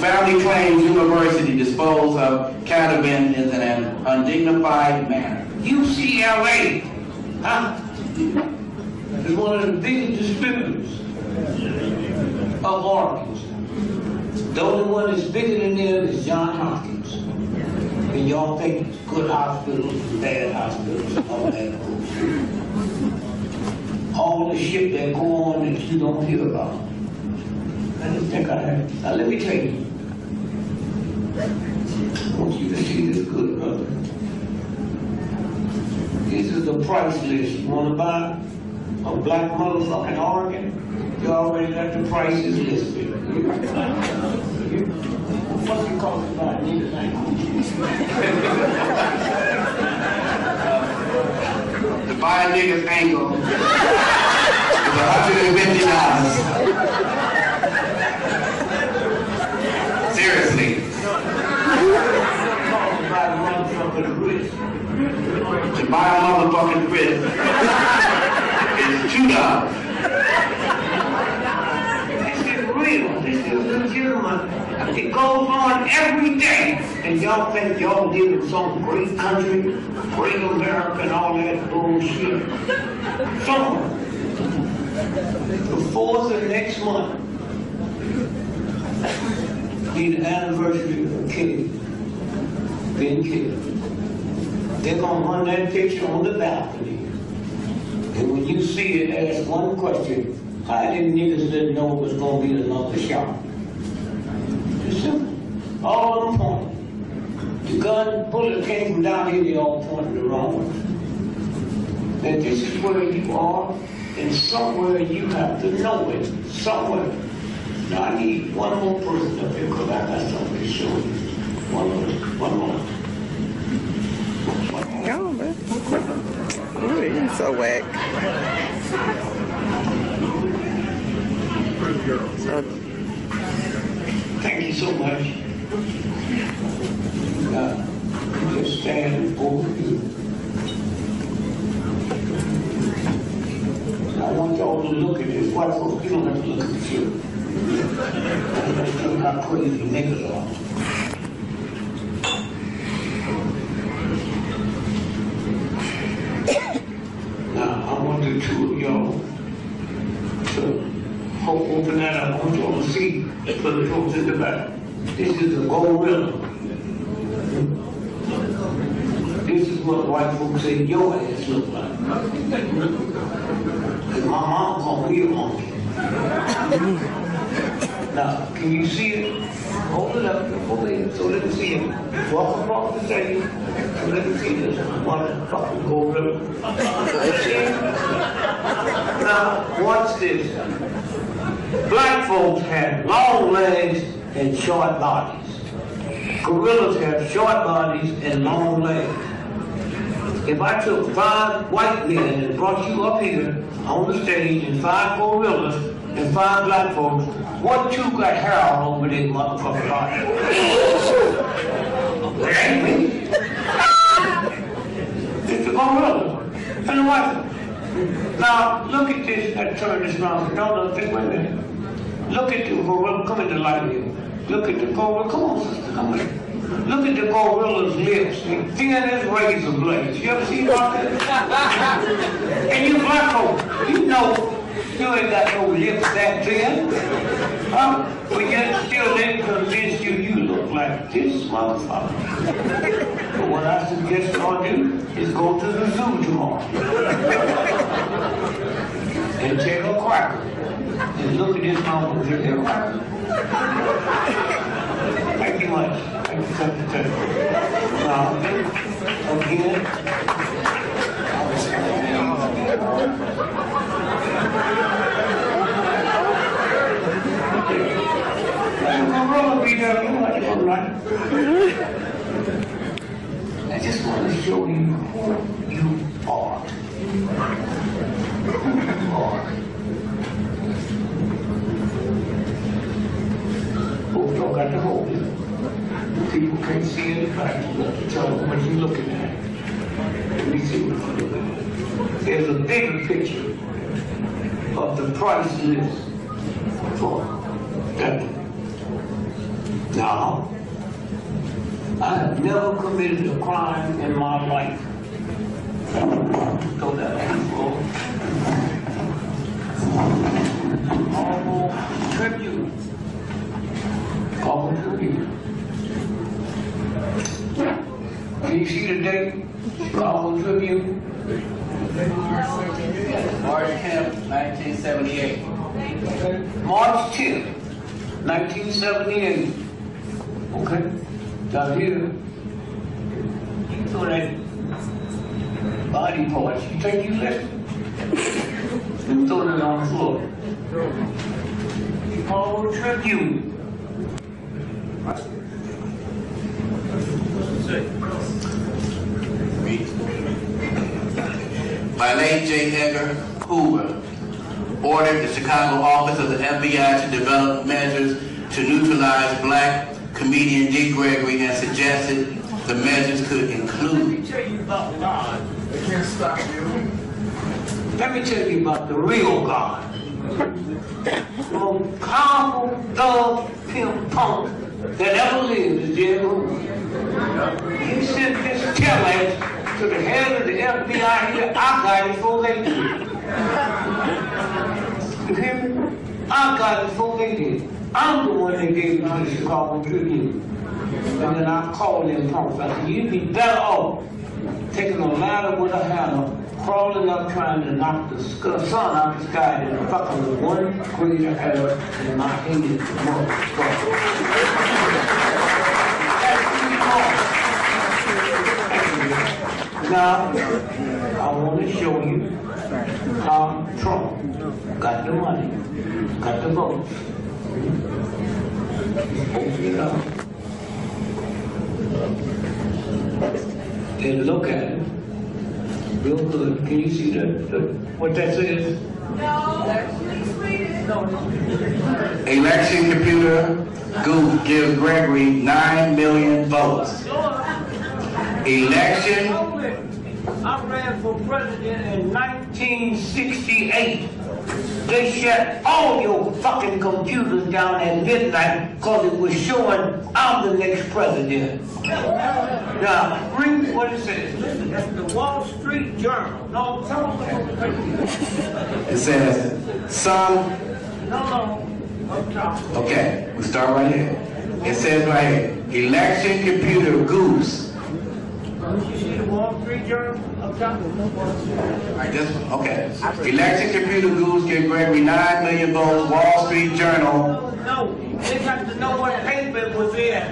Family claims university disposed of cannabis in an undignified manner. UCLA, huh? Is one of the biggest distributors of organs. The only one that's bigger than them is John Hopkins. And y'all think good hospitals, bad hospitals, all that bullshit. All the shit that go on that you don't hear about. I didn't think I have. Now let me tell you. I want you to see this good, brother. This is the price list. You wanna buy a black motherfucking organ? You already know the prices listed. What's the cost if I need a? The buy a nigga's angle is $150. Seriously. To buy a motherfucking wrist is $2. Legitimate. It goes on every day. And y'all think y'all living in some great country, great America and all that bullshit. Somewhere. The fourth of next month, be the anniversary of King being killed. They're gonna run that picture on the balcony. And when you see it, ask one question. Niggas didn't know it was gonna be another shot? It's simple. All them pointing. The gun bullet came from down here, they all pointed the wrong way. That this is where you are, and somewhere you have to know it. Somewhere. Now I need one more person up here because I got something to show you. One more, one more. Go, man. Ooh, you so whack. So, Thank you so much. Uh, just stand over you. I want y'all to look at this. White folks, you don't have to look at the shit. Let's look how crazy niggas are. Now, I want the two of y'all to ho- open that up. I want y'all to see for the folks in the back. This is a gorilla. This is what white folks say your ass look like. My mom called me a monkey. Now, can you see it? Hold it up, hold it, so let me see it. Walk across the stage, so let me see this motherfucking. See it? Now, watch this. Black folks have long legs and short bodies. Gorillas have short bodies and long legs. If I took five white men and brought you up here on the stage and five gorillas and five black folks, what you got hair all over their motherfucking body? It ain't me. It's the gorilla and the white. Now, look at this, I turn this around, no, no, think, wait a minute. Look at the gorilla, come in the light here. Look at the gorilla, come on, sister, come here. Look at the gorilla's lips, thin as razor blades. You ever see about that? and you black folk, you know you ain't got no lips that thin. Huh? But yet still they convince you you look like this motherfucker. But what I suggest y'all do is go to the zoo tomorrow. and take a cracker. And look at this motherfucker drink that cracker. Thank you much. Thank you, thank you, thank you. Now, again, it? I just want to show you who you are. Who you are. To hold it. People can't see it, but you have to tell them what you're looking at. Let me see what you're looking at. There's a bigger picture of the price list for that. Now, I have never committed a crime in my life. Throw that on the floor. Horrible tribute. Horrible tribute. Can you see the date? Horrible tribute. March 10th, 1978. March 10th, 1978. Okay? Down here, you throw that body parts, you think you listen? and throw it on the floor. You call it tribute. By late J. Edgar Hoover, ordered the Chicago office of the FBI to develop measures to neutralize black comedian Dick Gregory and suggested the measures could include Let me tell you about God. They can't stop you. Let me tell you about the real God. The most powerful thug pimp punk that ever lived is Jerry Hoover. He sent this telling to the head of the FBI here, I got it before they did. You hear me? I got it before they did. I'm the one that gave it to the Chicago Tribune. And then I called. I said, you'd be better off taking a ladder with a hammer, crawling up trying to knock the sun out of the sky than fucking with one greater error in my motherfucker. That's who you are. Now, I want to show you how Trump got the money, got the votes. Open it up. Look at it. Real good. Can you see that? that- What that says? No. A Election computer goof gives Gregory 9 million votes. Election I ran for president in 1968. They shut all your fucking computers down at midnight because it was showing I'm the next president. Now, read what it says. That's the Wall Street Journal. No, tell them. It says, some, No, no. Okay, we start right here. It says right here, election computer goofs. You see the Wall Street Journal up top? Right, this okay. Election computer goofs give Gregory 9 million votes, Wall Street Journal. No, they got to know what paper it was in.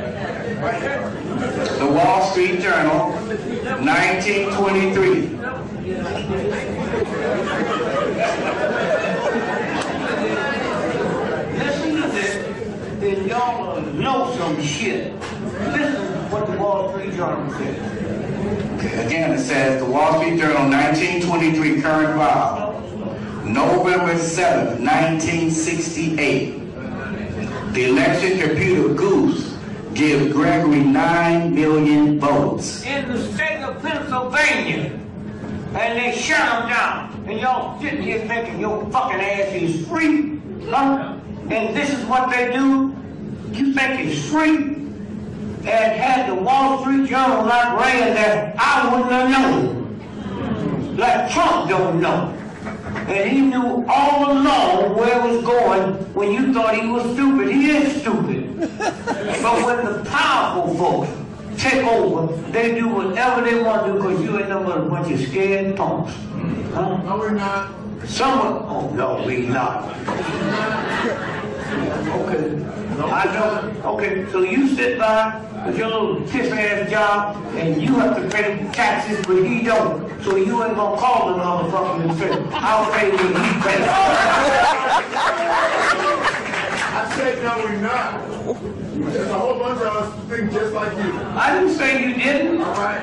The Wall Street Journal, 1923. Listen to this, then y'all know some shit. Listen to what the Wall Street Journal said. Again, it says, the Wall Street Journal, 1923, current file. November 7th, 1968. The election computer goose gives Gregory 9 million votes. In the state of Pennsylvania, and they shut them down. And y'all sitting here thinking your fucking ass is free, huh? And this is what they do? You think it's free? And had the Wall Street Journal not ran that, I wouldn't have known. Like Trump don't know. And he knew all along where it was going when you thought he was stupid. He is stupid. but when the powerful folks take over, they do whatever they want to do because you ain't nothing but a bunch of scared punks. Huh? No, we're not. Someone, oh no, we not. Okay, I know, okay, so you sit by with your little piss ass job and you have to pay taxes, but he don't. So you ain't gonna call the motherfucker and say, I'll pay when he pays. I said no, we're not. There's a whole bunch of us think just like you. I didn't say you didn't. All right?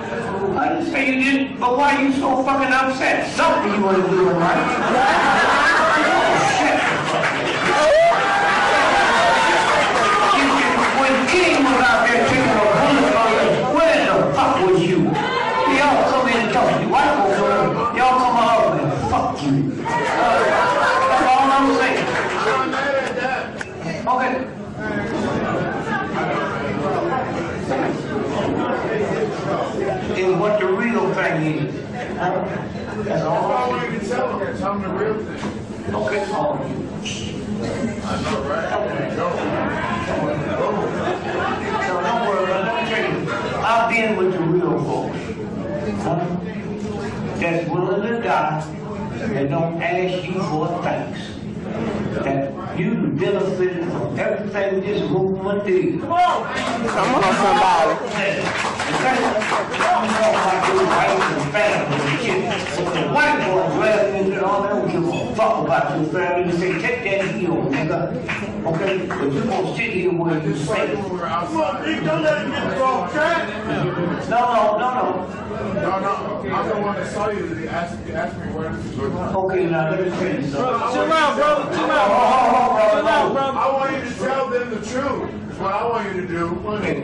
I didn't say you didn't, but why are you so fucking upset? Something you wanna do, right? Out there taking a bullet from you, where the fuck was you? Y'all come in and talk to you. Folks, uh, y'all come up and fuck you. Uh, That's all I'm saying. I'm not mad at that. Okay. Is what the real thing is. That's all. I to tell them, them the real thing. Okay, all. I know, right? I Go. So don't worry about it. Let me tell you, I've been with the real folks. Huh? That's willing to die and don't ask you for thanks. That you benefited from everything this movement did. Come on! Come on, somebody. Okay? I'm talking about your wife and family and shit. When the white boys grab into it, all they don't give fuck about your family. Say, take that heel, nigga. Okay? But you gonna sit here where you safe. We're outside. Don't let him get the off track. No, no, no, no. No, no. I'm the one that saw you. Asked, asked me where this is going. Okay, now let me tell. Chill out, bro. Chill out. Chill out, bro. I want you to tell them the truth. What I want you to do. Hey, it.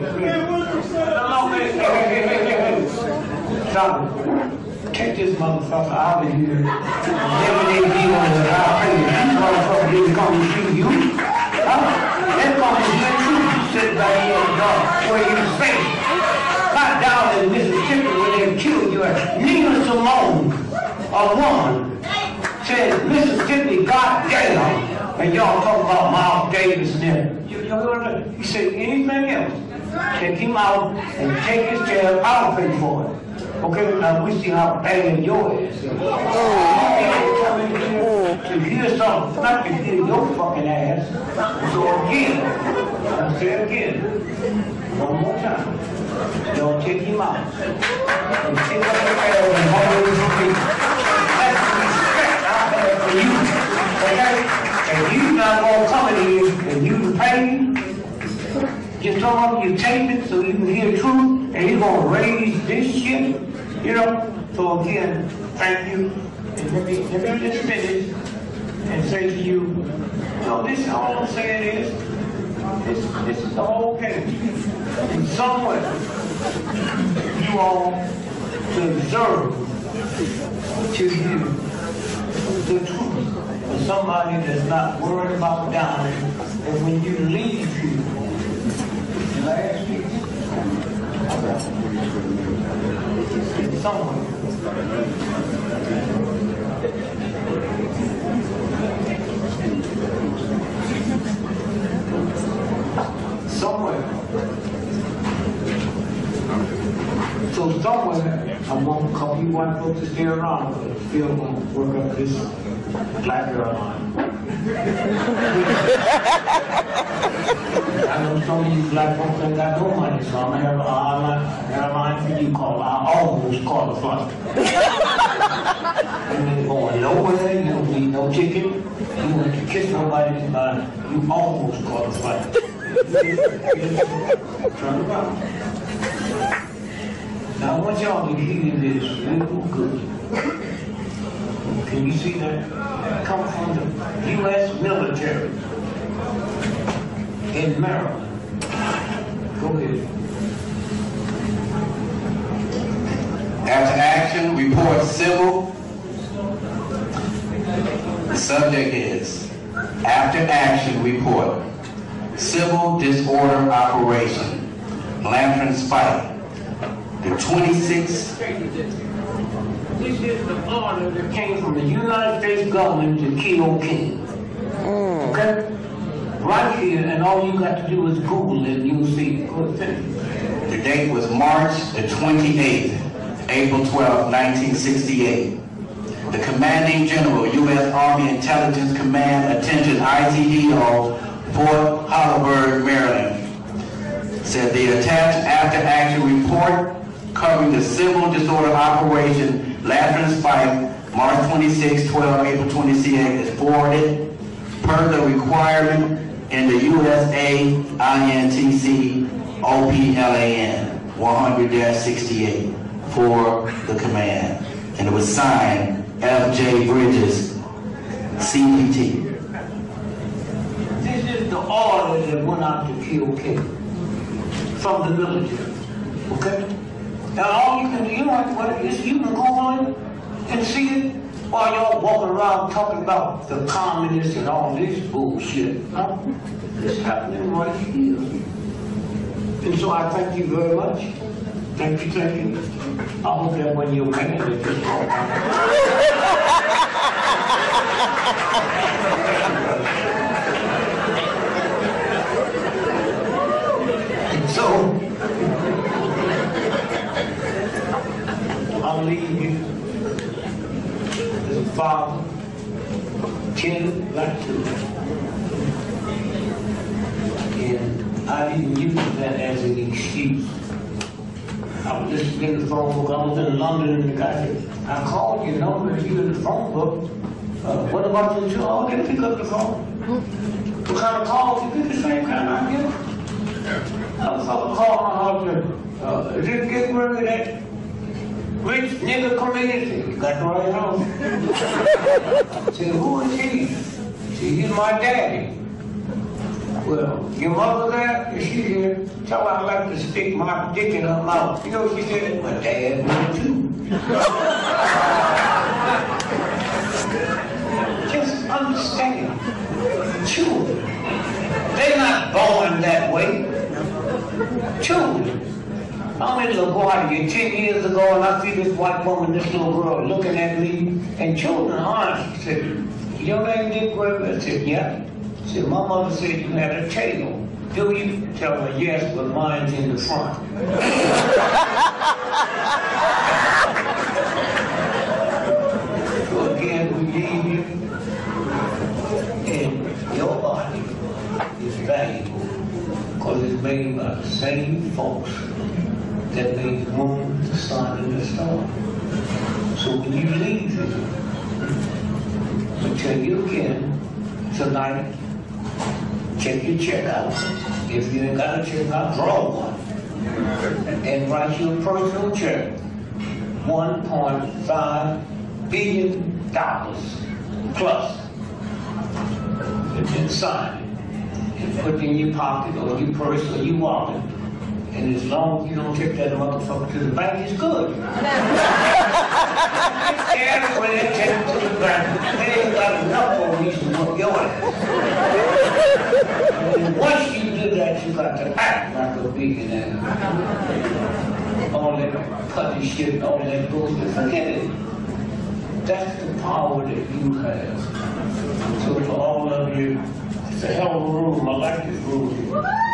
Take this motherfucker out of here. They be on the high pay. These motherfuckers didn't come to see you. Huh? Come to hear you. Sit back here the dark where you safe. Not down in Mississippi where they killed you. Nina Simone, a woman, said Mississippi goddamn. And y'all talk about Miles Davis and them. You, you, you, you say anything else. Take him out and take his jail. I'll pay for it. Okay, now we see how bad your ass is. Oh. You can't come in here oh. To hear something, not to hear your fucking ass. So again, I say it again, one more time. Don't take him out. And take up the mail and hold him for me. That's the respect I have for you. Okay? And you not gonna come in here and you pay just tell him you tape it so you can hear truth, and he's gonna raise this shit, you know? So again, thank you. And let me, let me just finish and say to you, you know, this, all I'm saying is, this, this is the whole game. In some way, you all deserve to hear the truth of somebody that's not worried about dying, and when you leave here, last week. Somewhere. Somewhere. So somewhere, I'm gonna call you white folks to stay around, still gonna work up this black girl line. I know some of you black folks ain't got no money, so I'm airline, airline for you called, I almost caught a flight. You ain't going nowhere, you don't need no ticket, you want to kiss nobody, uh, you almost caught a flight. Turn around. Now I want y'all to hear this real good. Can you see that? Come from the U.S. military in Maryland. Go ahead. After action, report civil. The subject is, after action report, civil disorder operation. Lantern Spike. The 26th This is the order that came from the United States government to kill King. Mm. Okay? Right here, and all you got to do is Google it, and you'll see. Go ahead. The date was March the 28th, April 12, 1968. The commanding general, U.S. Army Intelligence Command, attention ITD Hall, Fort Holabird, Maryland. Said the attached after-action report covering the civil disorder operation Lantern Spike, March 26, 12, April 28 is forwarded per the requirement in the USA INTC OPLAN 100-68 for the command. And it was signed F.J. Bridges, CPT. This is the order that went out to King from the military. Okay? Now all you can do, you know what, is you can Google it and see it while y'all walking around talking about the communists and all this bullshit. Huh? It's happening right here. And so I thank you very much. Thank you, thank you. I hope that when you're man, that you're And so, I'll leave you as a father, ten black. And I didn't use that as an excuse. I was just in the phone book, I was in London and the guy said, I called your number, you in the phone book. Uh, what about your child? Oh, they pick up the phone. What kind of calls? You get the same kind I get. I was gonna call my husband, uh, it get rid of that rich nigga community? You got the right. I said, who is he? See, he's my daddy. Well, your mother there? Is she here? Tell her I like to stick my dick in her mouth. You know what she said? My dad would too. Just understand. Children. They're not born that way. Children. I'm in LaGuardia 10 years ago and I see this white woman, this little girl looking at me, and children aren't. Said, your name Dick Gregory? I said, yeah. She said, my mother said you had a tail. Do you? Tell her, yes, but mine's in the front. So again, we leave you, and your body is valuable because it's made by the same folks that they the moon, the in the store. So when you leave it, tell you again tonight, check your check out. If you ain't got a check out, draw one. And write you a personal check. $1.5 billion plus. And then sign it and put it in your pocket or your purse or your wallet. And as long as you don't take that motherfucker to the bank, it's good. They take it to the bank, they ain't got enough for a reason to whoop your ass. And once you do that, you got to act like a billionaire. All that putty shit and all that bullshit, forget it. That's the power that you have. So to all of you, it's a hell of a room. I like this room.